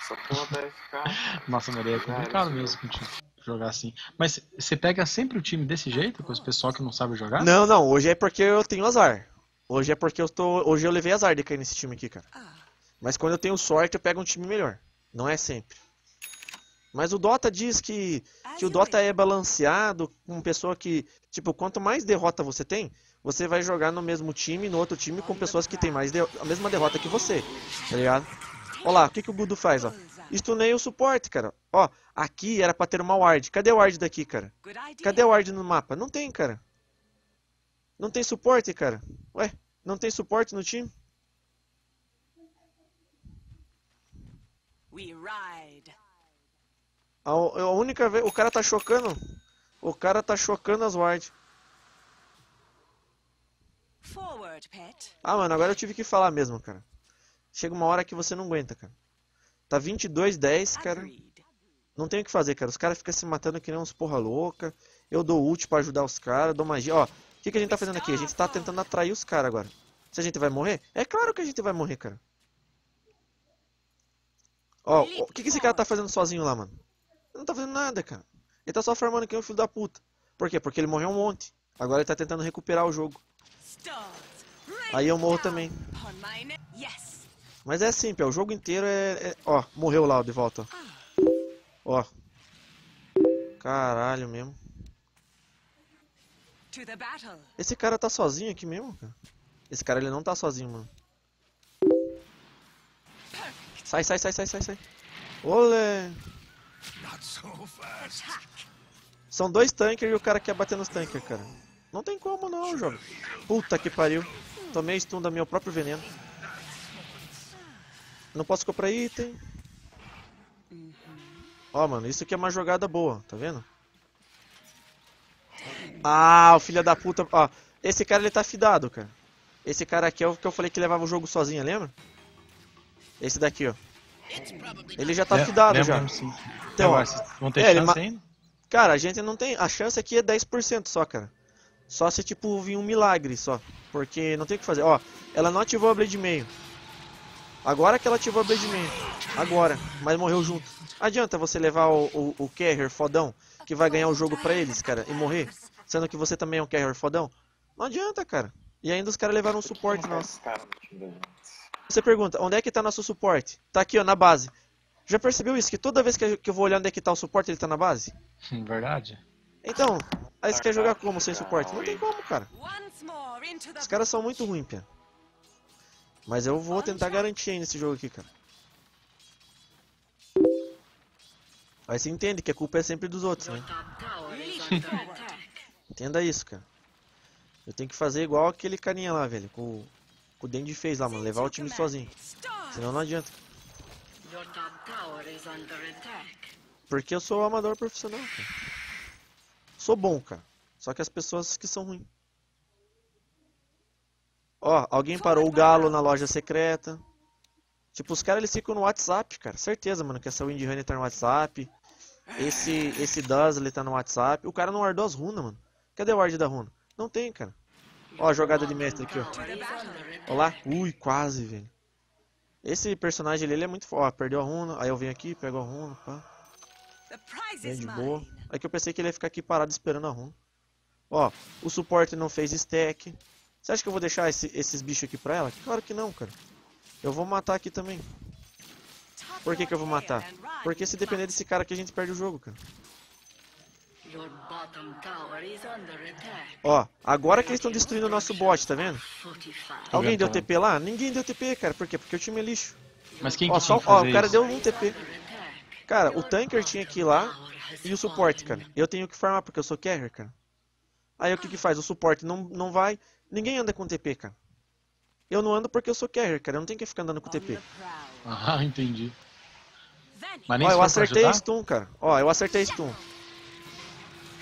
Essa porra deve ficar. Nossa, Maria, é complicado mesmo contigo jogar assim. Mas você pega sempre o time desse jeito, com os pessoal que não sabe jogar? Não, não, hoje é porque eu tenho azar. Hoje é porque eu tô. Hoje eu levei azar de cair nesse time aqui, cara. Ah, Mas quando eu tenho sorte, eu pego um time melhor. Não é sempre. Mas o Dota diz que, que o Dota é balanceado com pessoa que. Tipo, quanto mais derrota você tem, você vai jogar no mesmo time, no outro time, com pessoas que tem mais a mesma derrota que você. Tá ligado? Olha lá, o que, que o Budo faz, ó? Stunei o suporte, cara. Ó, aqui era pra ter uma ward. Cadê a ward daqui, cara? Cadê a ward no mapa? Não tem, cara. Não tem suporte, cara. Ué, não tem suporte no time? We ride. A, a única vez. O cara tá chocando. O cara tá chocando as ward. Forward, pet. Ah, mano, agora eu tive que falar mesmo, cara. Chega uma hora que você não aguenta, cara. Tá 22-10, cara. Agreed. Não tem o que fazer, cara. Os caras ficam se matando que nem uns porra louca. Eu dou ult pra ajudar os caras, dou magia. Ó, o que, que a gente tá fazendo aqui? A gente tá tentando atrair os caras agora. Se a gente vai morrer? É claro que a gente vai morrer, cara. Ó, o que, que esse cara tá fazendo sozinho lá, mano? Ele não tá fazendo nada, cara. Ele tá só farmando aqui um filho da puta. Por quê? Porque ele morreu um monte. Agora ele tá tentando recuperar o jogo. Aí eu morro também. Mas é assim, Pé, o jogo inteiro é, é- Ó, morreu lá ó, de volta. Ó. Caralho mesmo. Esse cara tá sozinho aqui mesmo, cara? Esse cara ele não tá sozinho, mano. Sai, sai, sai, sai, sai, sai. Olé. São dois tankers e o cara quer bater nos tankers, cara. Não tem como não, jogo. Puta que pariu. Tomei stun da meu próprio veneno. Não posso comprar item. Ó, mano, isso aqui é uma jogada boa, tá vendo? Ah, o filho da puta. Ó, esse cara ele tá fidado, cara. Esse cara aqui é o que eu falei que levava o jogo sozinho, lembra? Esse daqui, ó. Ele já tá É, fidado já. lembro, sim. Então, ó, vocês vão ter é, chance ma- ainda? Cara, a gente não tem. A chance aqui é 10% só, cara. Só se tipo vir um milagre só. Porque não tem o que fazer. Ó, ela não ativou a Blade meio. Agora que ela ativou a Blade meio. Agora. Mas morreu junto. Adianta você levar o, o, o carrier fodão que vai ganhar o jogo pra eles, cara, e morrer. Sendo que você também é um carrier fodão. Não adianta, cara. E ainda os caras levaram um suporte nosso. Você pergunta, onde é que tá nosso suporte? Tá aqui, ó, na base. Já percebeu isso? Que toda vez que eu- vou olhar onde é que tá o suporte, ele tá na base? Verdade. Então, aí você quer jogar como sem suporte? Não tem como, cara. Os caras são muito ruins, Pia. Mas eu vou tentar garantir aí nesse jogo aqui, cara. Aí você entende que a culpa é sempre dos outros, né? Entenda isso, cara. Eu tenho que fazer igual aquele carinha lá, velho. Com, o- Dandy fez lá, mano. Levar o time sozinho. Senão não adianta. Porque eu sou amador profissional, cara. Sou bom, cara. Só que as pessoas que são ruins. Ó, alguém parou o galo na loja secreta. Tipo, os caras eles ficam no WhatsApp, cara. Certeza, mano, que essa Windy Honey tá no WhatsApp. Esse, esse Duzley tá no WhatsApp. O cara não guardou as runas, mano. Cadê o ward da runa? Não tem, cara. Ó a jogada de mestre aqui, ó. Ó lá. Ui, quase, velho. Esse personagem ali, ele é muito forte. Ó, perdeu a runa. Aí eu venho aqui, pego a runa, pá. Is de boa. É que eu pensei que ele ia ficar aqui parado esperando a runa. Ó, o suporte não fez stack. Você acha que eu vou deixar esse- esses bichos aqui pra ela? Claro que não, cara. Eu vou matar aqui também. Por que, que eu vou matar? Porque se depender desse cara aqui, a gente perde o jogo, cara. Your bottom tower is under attack. Ó, agora que eles estão destruindo o nosso bot, tá vendo? Alguém deu. TP lá? Ninguém deu TP, cara. Por quê? Porque o time é lixo. Mas quem Ó, que só, ó, o cara isso? deu um TP. Cara, o tanker tinha que ir lá e o suporte, cara. Eu tenho que farmar porque eu sou carrier, cara. Aí o que que faz? O suporte não, não vai. Ninguém anda com TP, cara. Eu não ando porque eu sou carrier, cara. Eu não tenho que ficar andando com TP. Ah, entendi. Mas nem Ó, eu acertei stun, cara. Ó, eu acertei stun.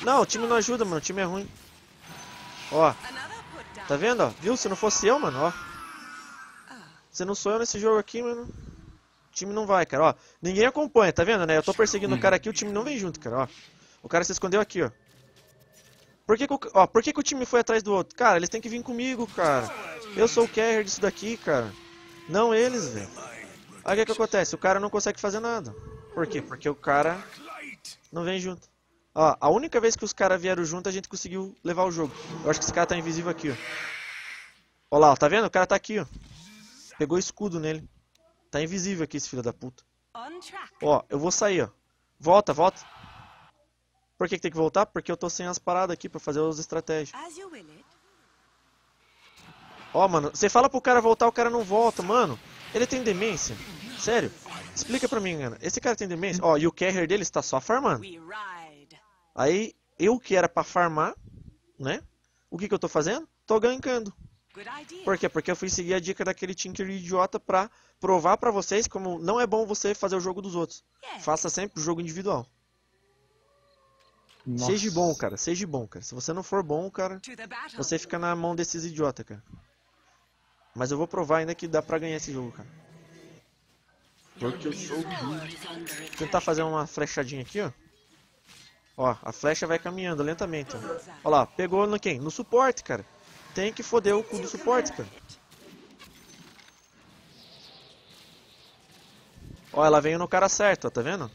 Não, o time não ajuda, mano. O time é ruim. Ó, tá vendo, ó? Viu? Se não fosse eu, mano, ó. Se não sou eu nesse jogo aqui, mano. O time não vai, cara, ó. Ninguém acompanha, tá vendo, né? Eu tô perseguindo o cara aqui, o time não vem junto, cara, ó. O cara se escondeu aqui, ó. Por que que o, ó, por que que o time foi atrás do outro? Cara, eles têm que vir comigo, cara. Eu sou o carrier disso daqui, cara. Não eles, velho. Aí o que que acontece? O cara não consegue fazer nada. Por quê? Porque o cara não vem junto. Ó, a única vez que os caras vieram junto, a gente conseguiu levar o jogo. Eu acho que esse cara tá invisível aqui, ó. Ó lá, ó, tá vendo? O cara tá aqui, ó. Pegou escudo nele. Tá invisível aqui esse filho da puta. Ó, eu vou sair, ó. Volta, volta. Por que, que tem que voltar? Porque eu tô sem as paradas aqui pra fazer as estratégias. Ó, mano, você fala pro cara voltar, o cara não volta, mano. Ele tem demência. Sério. Explica pra mim, cara. Esse cara tem demência. Ó, e o carrier dele está só farmando. Aí, eu que era pra farmar, né? O que que eu tô fazendo? Tô gankando. Por quê? Porque eu fui seguir a dica daquele Tinker idiota pra provar pra vocês como não é bom você fazer o jogo dos outros. Faça sempre o jogo individual. Nossa. Seja bom, cara. Seja bom, cara. Se você não for bom, cara, você fica na mão desses idiotas, cara. Mas eu vou provar ainda que dá pra ganhar esse jogo, cara. Porque eu sou tentar fazer uma flechadinha aqui, ó. Ó, a flecha vai caminhando lentamente, ó. Lá, pegou no quem? No suporte, cara. Tem que foder o cu do suporte, cara. Ó, ela veio no cara certo, ó, tá vendo?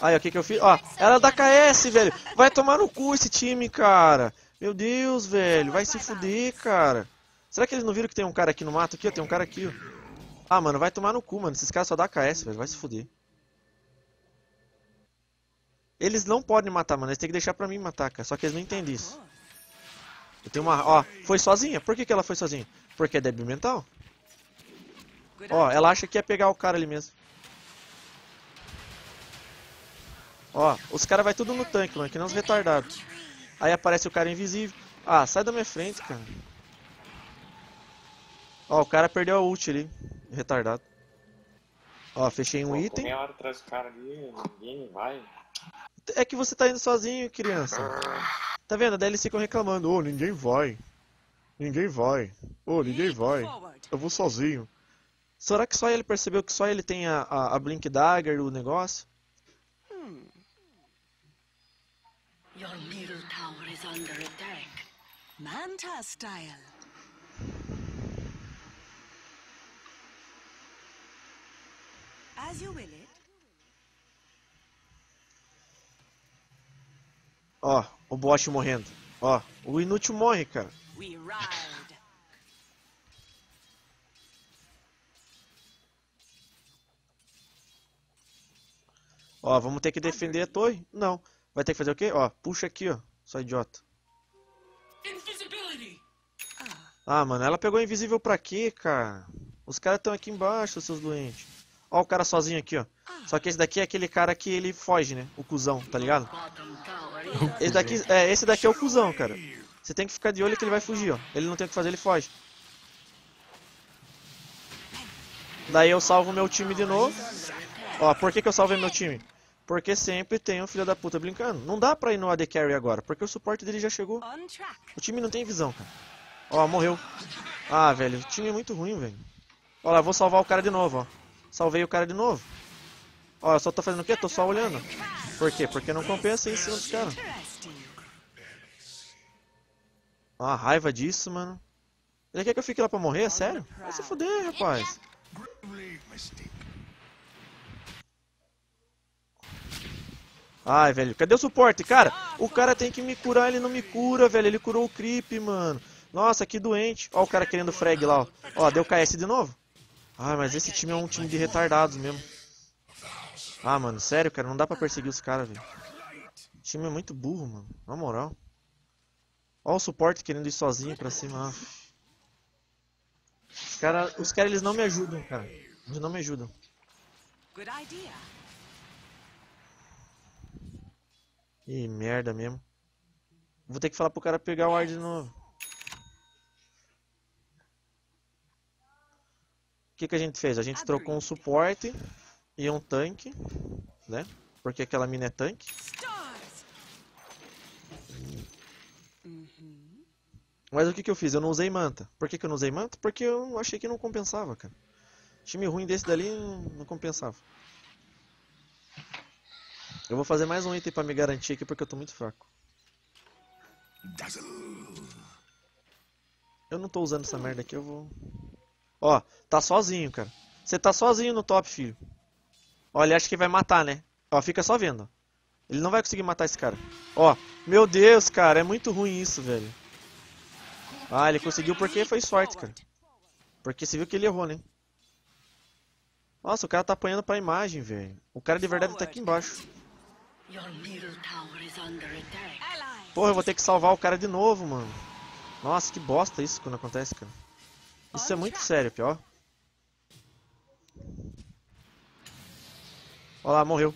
Aí, o que que eu fiz? Ó, ela dá KS, velho. Vai tomar no cu esse time, cara. Meu Deus, velho. Vai se fuder, cara. Será que eles não viram que tem um cara aqui no mato? Aqui, ó. Tem um cara aqui, ó. Ah, mano, vai tomar no cu, mano. Esses caras só dá KS, velho. Vai se fuder. Eles não podem matar, mano. Eles têm que deixar pra mim matar, cara. Só que eles não entendem isso. Eu tenho uma... Ó, foi sozinha. Por que, que ela foi sozinha? Porque é débil mental. Ó, ela acha que ia pegar o cara ali mesmo. Ó, os caras vai tudo no tanque, mano, que não os retardados. Aí aparece o cara invisível. Ah, sai da minha frente, cara. Ó, o cara perdeu a ult ali. Retardado. Ó, fechei um Pô, item. Meia hora atrás do cara ali, ninguém vai. É que você tá indo sozinho, criança. Tá vendo? Daí eles ficam reclamando. Ô, ninguém vai. Ninguém vai. Ô, ninguém Leap vai. Eu vou sozinho. Será que só ele percebeu que só ele tem a, a, a Blink Dagger, o negócio? Your middle tower is under attack. Manta style. As you will it. Ó, o Bosch morrendo. Ó, o inútil morre, cara. Ó, vamos ter que defender a torre? Não. Vai ter que fazer o quê? Ó, puxa aqui, ó. Só idiota. Ah, mano, ela pegou invisível pra quê, cara? Os caras estão aqui embaixo, seus doentes. Ó o cara sozinho aqui, ó. Só que esse daqui é aquele cara que ele foge, né? O cuzão, tá ligado? Esse daqui, é, esse daqui é o cuzão, cara. Você tem que ficar de olho que ele vai fugir, ó. Ele não tem o que fazer, ele foge. Daí eu salvo meu time de novo. Ó, por que, que eu salvei meu time? Porque sempre tem um filho da puta brincando. Não dá pra ir no AD Carry agora, porque o suporte dele já chegou. O time não tem visão, cara. Ó, morreu. Ah, velho, o time é muito ruim, velho. Ó lá, vou salvar o cara de novo, ó. Salvei o cara de novo. Ó, eu só tô fazendo o quê? Tô só olhando. Por quê? Porque não compensa em cima dos caras. Interesting. Ó, a raiva disso, mano. Ele quer que eu fique lá pra morrer? Sério? Vai se fuder, rapaz. Ai, velho, cadê o suporte? Cara, o cara tem que me curar, ele não me cura, velho. Ele curou o creep, mano. Nossa, que doente. Ó o cara querendo frag lá, ó. Ó, deu KS de novo. Ah, mas esse time é um time de retardados mesmo. Ah, mano, sério, cara, não dá pra perseguir os caras, velho. O time é muito burro, mano. Na moral. Ó o suporte querendo ir sozinho pra cima. Ah. Os caras, os cara, eles não me ajudam, cara. Eles não me ajudam. Ih, merda mesmo. Vou ter que falar pro cara pegar o ar de novo. Que, que a gente fez? A gente trocou um suporte e um tanque, né? Porque aquela mina é tanque. Stars. Mas o que, que eu fiz? Eu não usei manta. Por que, que eu não usei manta? Porque eu achei que não compensava, cara. Time ruim desse dali não, não compensava. Eu vou fazer mais um item pra me garantir aqui porque eu tô muito fraco. Eu não tô usando essa merda aqui, eu vou... Ó, tá sozinho, cara. Você tá sozinho no top, filho. Ó, ele acha que vai matar, né? Ó, fica só vendo. Ele não vai conseguir matar esse cara. Ó, meu Deus, cara, é muito ruim isso, velho. Ah, ele conseguiu porque foi sorte, cara. Porque você viu que ele errou, né? Nossa, o cara tá apanhando pra imagem, velho. O cara de verdade tá aqui embaixo. Porra, eu vou ter que salvar o cara de novo, mano. Nossa, que bosta isso quando acontece, cara. Isso é muito sério, pior. Olha lá, morreu.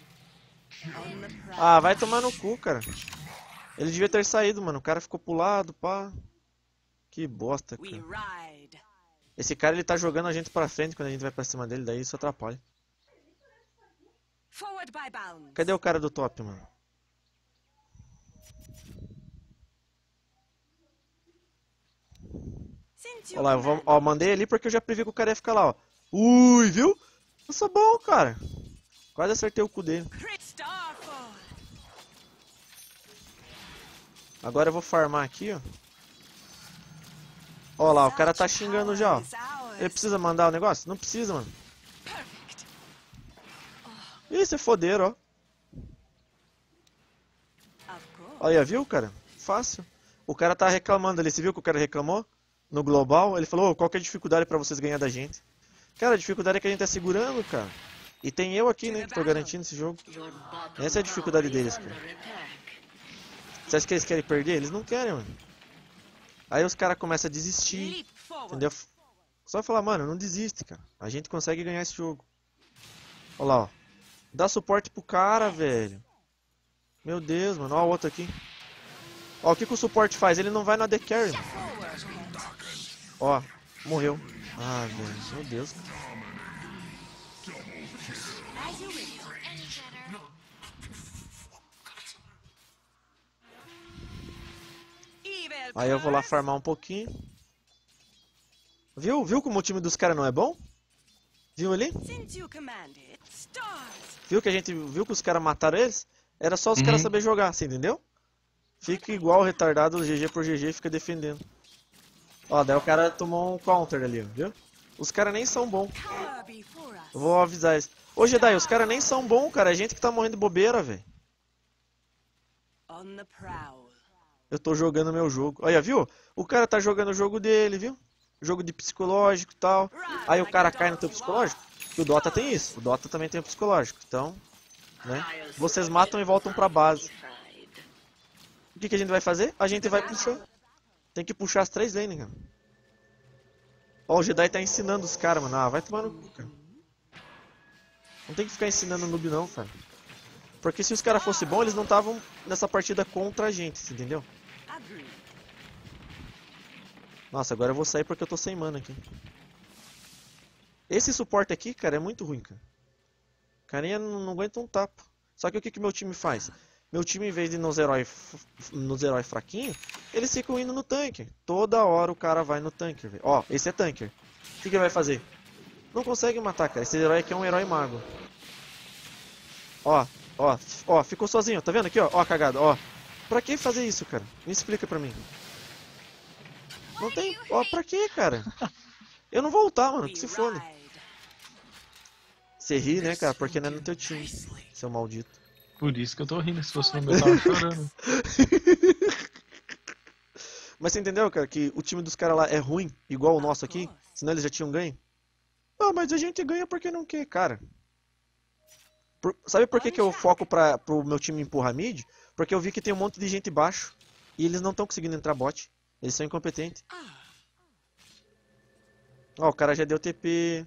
Ah, vai tomar no cu, cara. Ele devia ter saído, mano. O cara ficou pro lado, pá. Que bosta, cara. Esse cara, ele tá jogando a gente pra frente quando a gente vai pra cima dele, daí isso atrapalha. Cadê o cara do top, mano? Since you Olha lá, eu vou, ó, mandei ali porque eu já previ que o cara ia ficar lá, ó. Ui, viu? Eu sou bom, cara. Quase acertei o cu dele. Agora eu vou farmar aqui, ó. Ó lá, o cara tá xingando já, ó. Ele precisa mandar o negócio? Não precisa, mano. Ih, você foderam, ó. Olha, viu, cara? Fácil. O cara tá reclamando ali. Você viu que o cara reclamou? No global, ele falou, "Ô, qual que é a dificuldade pra vocês ganhar da gente? Cara, a dificuldade é que a gente tá segurando, cara. E tem eu aqui, né, que tô garantindo esse jogo. Essa é a dificuldade deles, cara. Você acha que eles querem perder? Eles não querem, mano. Aí os caras começam a desistir, entendeu? Só falar, mano, não desiste, cara. A gente consegue ganhar esse jogo. Olha lá, ó. Dá suporte pro cara, velho. Meu Deus, mano. Ó o outro aqui. Ó, o que, que o suporte faz? Ele não vai na AD Carry. mano. Ó, morreu. Ah, velho. Meu Deus. Aí eu vou lá farmar um pouquinho. Viu? Viu como o time dos caras não é bom? Viu ali? Viu que a gente viu que os caras mataram eles? Era só os Uhum. caras saber jogar, você entendeu? Fica igual o retardado, GG por GG fica defendendo. Ó, daí o cara tomou um counter ali, viu? Os caras nem são bons. Vou avisar isso. Ô Jedi, os caras nem são bons, cara. É gente que tá morrendo de bobeira, velho. Eu tô jogando meu jogo. Olha, viu? O cara tá jogando o jogo dele, viu? Jogo de psicológico e tal. Aí o cara cai no teu psicológico. O Dota tem isso. O Dota também tem o psicológico. Então, né? Vocês matam e voltam pra base. O que, que a gente vai fazer? A gente vai puxar. Tem que puxar as três lanes, cara. Ó, o Jedi tá ensinando os caras, mano. Ah, vai tomar no cu, cara. Não tem que ficar ensinando noob não, cara. Porque se os caras fossem bons, eles não estavam nessa partida contra a gente, entendeu? Nossa, agora eu vou sair porque eu tô sem mana aqui. Esse suporte aqui, cara, é muito ruim, cara. Carinha não aguenta um tapa. Só que o que, que meu time faz? Meu time, em vez de ir nos heróis nos herói fraquinhos, eles ficam indo no tanque. Toda hora o cara vai no tanque. Ó, esse é tanker. O que, que ele vai fazer? Não consegue matar, cara. Esse herói aqui é um herói mago. Ó, ó, ó, ficou sozinho, tá vendo aqui, ó? Ó cagada, ó. Pra que fazer isso, cara? Me explica pra mim. Não tem. Ó, pra que, cara? Eu não vou voltar, mano. Que se foda. Você ri, né, cara? Porque não é no teu time, seu maldito. Por isso que eu tô rindo, se fosse no meu eu tava chorando. Mas você entendeu, cara, que o time dos caras lá é ruim, igual o nosso aqui? Senão eles já tinham ganho? Ah, mas a gente ganha porque não quer, cara. Por- sabe por que, que eu foco pra, pro meu time empurrar mid? Porque eu vi que tem um monte de gente baixo e eles não estão conseguindo entrar bot. Eles são incompetentes. Ó, o cara já deu TP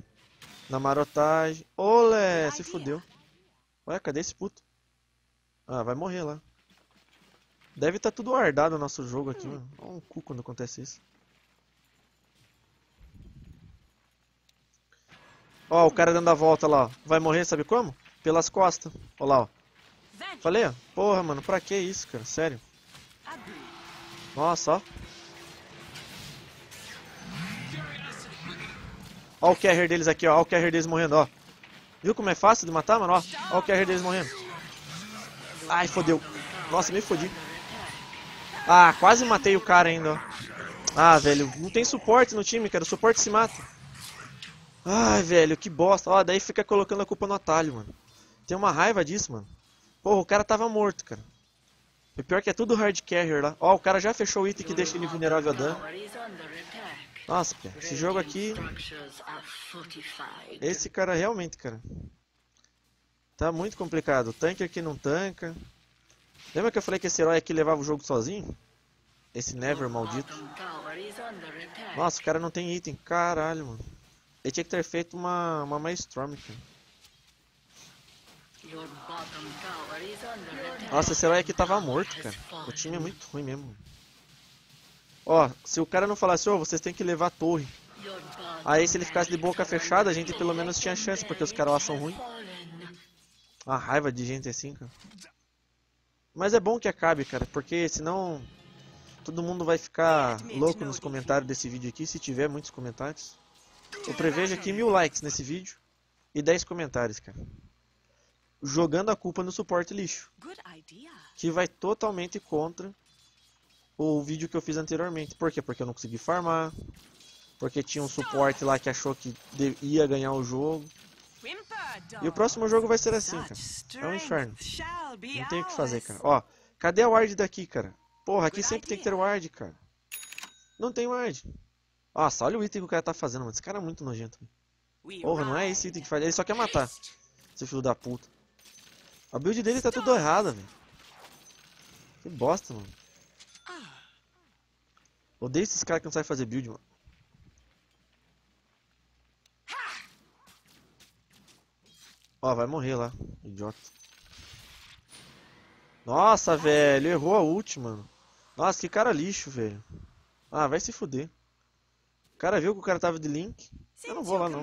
na marotagem. Olé, se fudeu. Ué, cadê esse puto? Ah, vai morrer lá. Deve estar tudo guardado o nosso jogo aqui, mano. Dá um cu quando acontece isso. Ó, o cara dando a volta lá, ó. Vai morrer, sabe como? Pelas costas. Ó lá, ó. Falei, ó. Porra, mano, pra que isso, cara? Sério. Nossa, ó. Ó o carrier deles aqui, ó. Ó o carrier deles morrendo, ó. Viu como é fácil de matar, mano? Ó, ó o carrier deles morrendo. Ai, fodeu. Nossa, me fodi. Ah, quase matei o cara ainda, ó. Ah, velho, não tem suporte no time, cara. O suporte se mata. Ai, velho, que bosta. Ó, daí fica colocando a culpa no atalho, mano. Tem uma raiva disso, mano. Porra, o cara tava morto, cara. O pior que é tudo hard carrier lá. Ó, o cara já fechou o item que deixa ele vulnerável a dano. Nossa, pia, esse jogo aqui. Esse cara realmente, cara. Tá muito complicado. O tanker que não tanca. Lembra que eu falei que esse herói aqui levava o jogo sozinho? Esse Never maldito. Nossa, o cara não tem item. Caralho, mano. Ele tinha que ter feito uma, uma Maelstrom. Nossa, esse herói aqui tava morto, cara. O time é muito ruim mesmo. Ó, se o cara não falasse, ô, vocês têm que levar a torre. Aí se ele ficasse de boca fechada, a gente pelo menos tinha chance, porque os caras lá são ruins. Uma raiva de gente assim, cara. Mas é bom que acabe, cara, porque senão todo mundo vai ficar louco nos comentários desse vídeo aqui, se tiver muitos comentários. Eu prevejo aqui mil likes nesse vídeo e 10 comentários, cara. Jogando a culpa no suporte lixo, que vai totalmente contra o vídeo que eu fiz anteriormente. Por quê? Porque eu não consegui farmar, porque tinha um suporte lá que achou que ia ganhar o jogo. E o próximo jogo vai ser assim, cara. É um inferno. Não tem o que fazer, cara. Ó, Cadê a ward daqui, cara? Porra, aqui sempre tem que ter ward, cara. Não tem ward. Nossa, olha o item que o cara tá fazendo, mano. Esse cara é muito nojento. Porra, não é esse item que faz. Ele só quer matar. Esse filho da puta. A build dele tá tudo errada, velho. Que bosta, mano. Odeio esses caras que não sabem fazer build, mano. Ó, vai morrer lá, idiota. Nossa, velho, errou a mano. Nossa, que cara lixo, velho. Ah, vai se fuder. O cara viu que o cara tava de link. Eu não vou lá, não.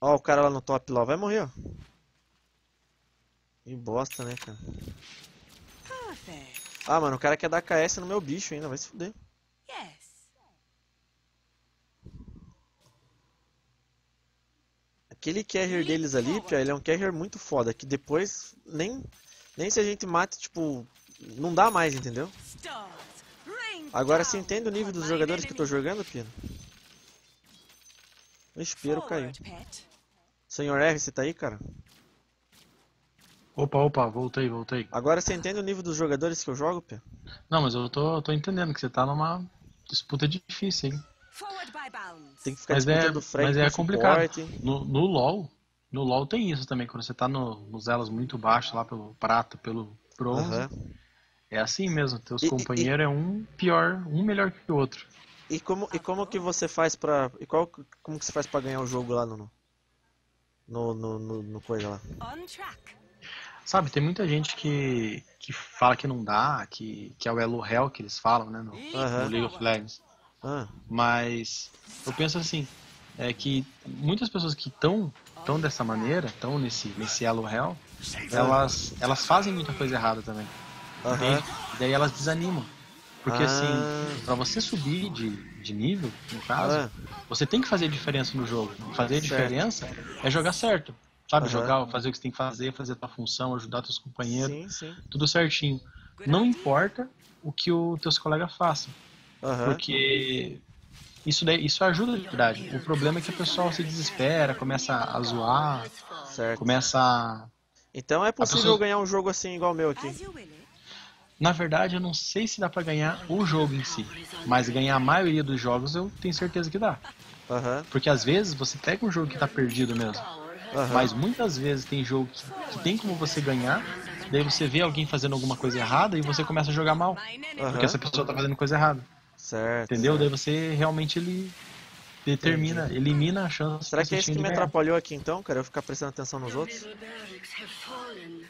Ó, o cara lá no top lá, vai morrer, ó. Que bosta, né, cara? Perfect. Ah, mano, o cara quer dar KS no meu bicho ainda, vai se fuder. Yes. Aquele carrier deles ali, Pia, ele é um carrier muito foda, que depois nem, nem se a gente mata, tipo, não dá mais, entendeu? Agora você entende o nível dos jogadores que eu tô jogando, Pia? O espero caiu. Senhor R, você tá aí, cara? Opa, opa, voltei, voltei. Agora você entende o nível dos jogadores que eu jogo, Pia? Não, mas eu tô, tô entendendo que você tá numa disputa difícil, hein? Forward by bounds. Tem que ficar Mas é, disputando frag mas é com complicado. No, no LoL, no LoL tem isso também, quando você tá no, nos elos muito baixos, lá pelo prata, pelo bronze, Aham. é assim mesmo, teus E- e- companheiros é um pior, um melhor que o outro. E como, e como que você faz pra. E qual, como que você faz pra ganhar o jogo lá no. No, no, no, no coisa lá? On track. Sabe, tem muita gente que, que fala que não dá, que, que é o elo hell que eles falam, né, no, Aham. no League of Legends. Ah, Mas eu penso assim, é que muitas pessoas que estão tão dessa maneira, estão nesse, nesse elo hell, elas, elas fazem muita coisa errada também. Entende? E daí elas desanimam. Porque Ah. assim, pra você subir de, de nível, no caso, Ah, você tem que fazer diferença no jogo. Fazer Certo. diferença é jogar certo. Sabe, Aham. jogar, fazer o que você tem que fazer, fazer a tua função, ajudar teus companheiros, sim, sim. tudo certinho. Não importa o que os teus colegas façam. Aham. Porque isso, daí, isso ajuda de verdade. O problema é que o pessoal se desespera, começa a zoar, Certo. começa a. Então é possível pessoa- ganhar um jogo assim igual o meu aqui. Na verdade, eu não sei se dá pra ganhar o jogo em si, mas ganhar a maioria dos jogos eu tenho certeza que dá. Aham. Porque às vezes você pega um jogo que tá perdido mesmo, Aham. mas muitas vezes tem jogo que, que tem como você ganhar, daí você vê alguém fazendo alguma coisa errada e você começa a jogar mal. Aham. porque essa pessoa tá fazendo coisa errada, Certo. entendeu? Daí você realmente ele determina, elimina a chance Será que é isso que me ganhar. atrapalhou aqui então, cara? Eu ficar prestando atenção nos outros?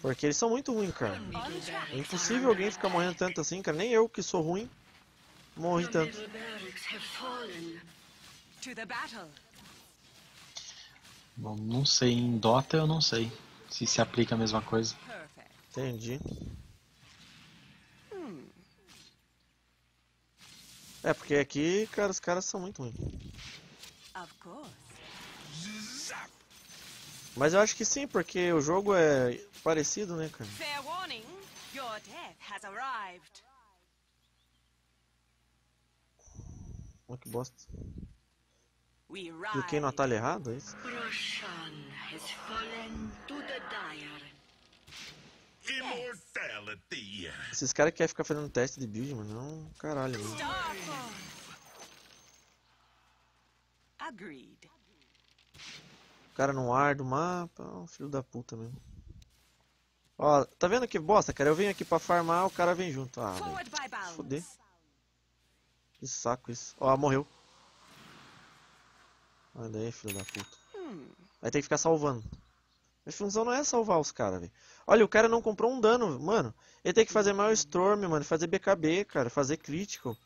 Porque eles são muito ruins, cara. É impossível alguém ficar morrendo tanto assim, cara. Nem eu que sou ruim morri tanto. Middle barracks have fallen. To the battle. Bom, não sei, em Dota eu não sei se se aplica a mesma coisa. Entendi. É, porque aqui, cara, os caras são muito ruins. Of course. Mas eu acho que sim, porque o jogo é parecido, né, cara? Fair warning. Your death has arrived. Olha que bosta. We Cliquei no atalho errado, é isso? Esses caras que querem ficar fazendo teste de build, mano, não, caralho. Mano. O cara não arda o mapa, é um filho da puta mesmo. Ó, tá vendo que bosta, cara? Eu venho aqui pra farmar, o cara vem junto. Ah. Fuder. Que saco isso. Ó, morreu. Olha aí, filho da puta. Hmm. Vai ter que ficar salvando. Minha função não é salvar os caras, velho. Olha, o cara não comprou um dano, mano. Ele tem que fazer Storm, mano. Fazer BKB, cara. Fazer Critical.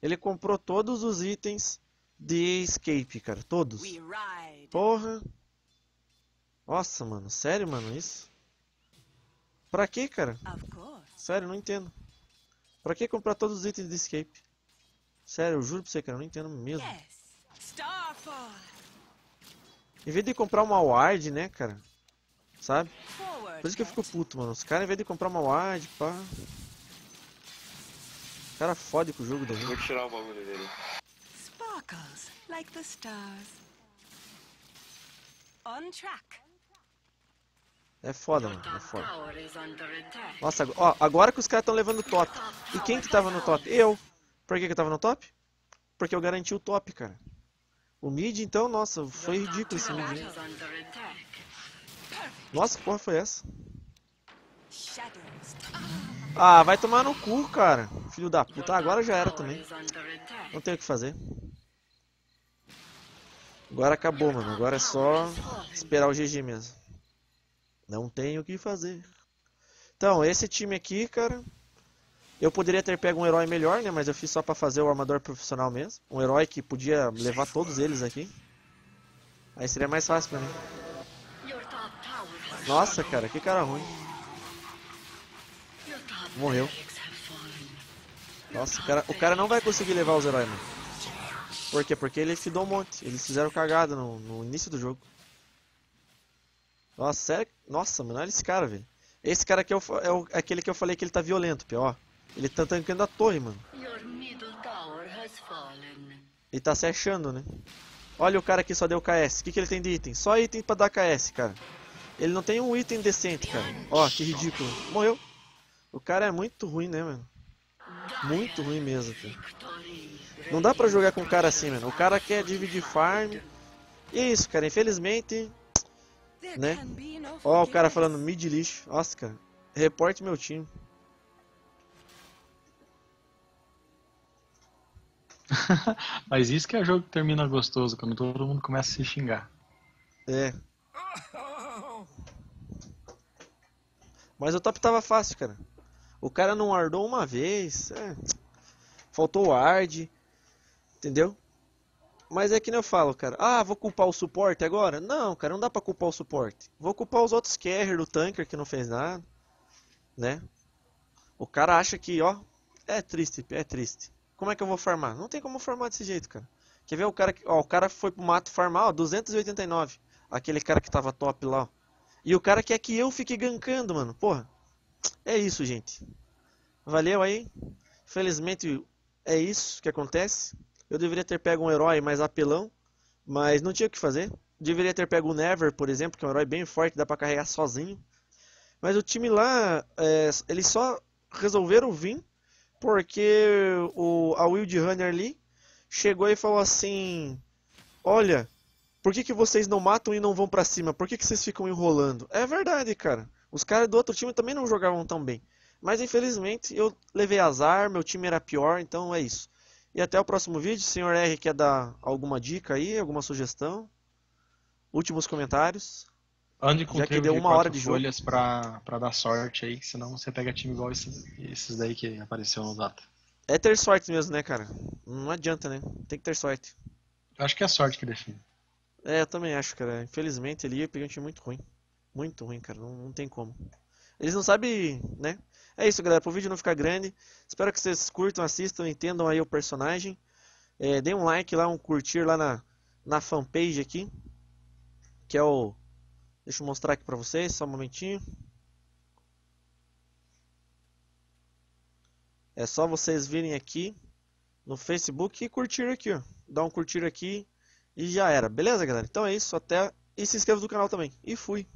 Ele comprou todos os itens de Escape, cara. Todos. Porra. Nossa, mano. Sério, mano, isso? Pra quê, cara? Sério, não entendo. Pra que comprar todos os itens de Escape? Sério, eu juro pra você, cara, eu não entendo mesmo. Yes. Starfall. Em vez de comprar uma ward, né, cara? Sabe? Por isso que eu fico puto, mano. Os caras, em vez de comprar uma ward, pá. O cara fode com o jogo da Vou gente. tirar o bagulho dele. sparkles like the stars. On track. É foda, mano. É foda. Nossa, ó, agora que os caras estão levando o top. E quem que tava no top? Eu. Por que que eu tava no top? Porque eu garanti o top, cara. O mid, então, nossa, foi ridículo esse mid. Nossa, que porra foi essa? Ah, vai tomar no cu, cara. Filho da puta. Agora já era também. Não tem o que fazer. Agora acabou, mano. Agora é só esperar o GG mesmo. Não tem o que fazer. Então, esse time aqui, cara. Eu poderia ter pego um herói melhor, né? Mas eu fiz só pra fazer o armador profissional mesmo. Um herói que podia levar todos eles aqui. Aí seria mais fácil pra mim. Nossa, cara, que cara ruim. Morreu. Nossa, o cara, o cara não vai conseguir levar os heróis, mano. Por quê? Porque ele fidou um monte. Eles fizeram cagada no, no início do jogo. Nossa, sério? Nossa, mano, olha esse cara, velho. Esse cara aqui é, o, é o- é aquele que eu falei que ele tá violento, pior. Ele tá tancando a torre, mano. Ele tá se achando, né? Olha o cara que só deu KS. O que, que ele tem de item? Só item pra dar KS, cara. Ele não tem um item decente, cara. Ó, que ridículo. Morreu. O cara é muito ruim, né, mano? Muito ruim mesmo, cara. Não dá pra jogar com um cara assim, mano. O cara quer dividir farm. E é isso, cara. Infelizmente. Né? Ó, o cara falando mid lixo. Nossa, cara. Reporte meu time. Mas isso que é jogo que termina gostoso, quando todo mundo começa a se xingar. É. Mas o top tava fácil, cara. O cara não ardou uma vez. é. Faltou o ard. Entendeu? Mas é que nem eu falo, cara. Ah, vou culpar o suporte agora? Não, cara, não dá pra culpar o suporte. Vou culpar os outros carrier do tanker que não fez nada. Né? O cara acha que, ó. É triste, é triste. Como é que eu vou farmar? Não tem como farmar desse jeito, cara. Quer ver o cara que. Ó, o cara foi pro mato farmar, ó, 289. Aquele cara que tava top lá, ó. E o cara quer que eu fique gankando, mano. Porra. É isso, gente. Valeu aí. Infelizmente é isso que acontece. Eu deveria ter pego um herói mais apelão, mas não tinha o que fazer. Deveria ter pego o Never, por exemplo, que é um herói bem forte, dá pra carregar sozinho. Mas o time lá, é, eles só resolveram vir porque o, a Wild Runner ali chegou e falou assim: Olha, por que, que vocês não matam e não vão pra cima? Por que, que vocês ficam enrolando? É verdade, cara. Os caras do outro time também não jogavam tão bem. Mas infelizmente eu levei azar, meu time era pior, então é isso. E até o próximo vídeo. Senhor R quer dar alguma dica aí, alguma sugestão? Últimos comentários. Ande com Já que deu de uma hora de jogo. folhas pra, pra dar sorte aí, senão você pega time igual esses, esses daí que apareceu no data. É ter sorte mesmo, né, cara? Não adianta, né? Tem que ter sorte. Eu acho que é a sorte que define. É, eu também acho, cara. Infelizmente ali eu peguei um time muito ruim. Muito ruim, cara. Não, não tem como. Eles não sabem, né? É isso, galera. Pro vídeo não ficar grande. Espero que vocês curtam, assistam, entendam aí o personagem. É, deem um like lá, um curtir lá na, na fanpage aqui. Que é o. Deixa eu mostrar aqui pra vocês, só um momentinho. É só vocês virem aqui no Facebook e curtir aqui, ó. Dá um curtir aqui e já era. Beleza, galera? Então é isso. Até. E se inscreva no canal também. E fui.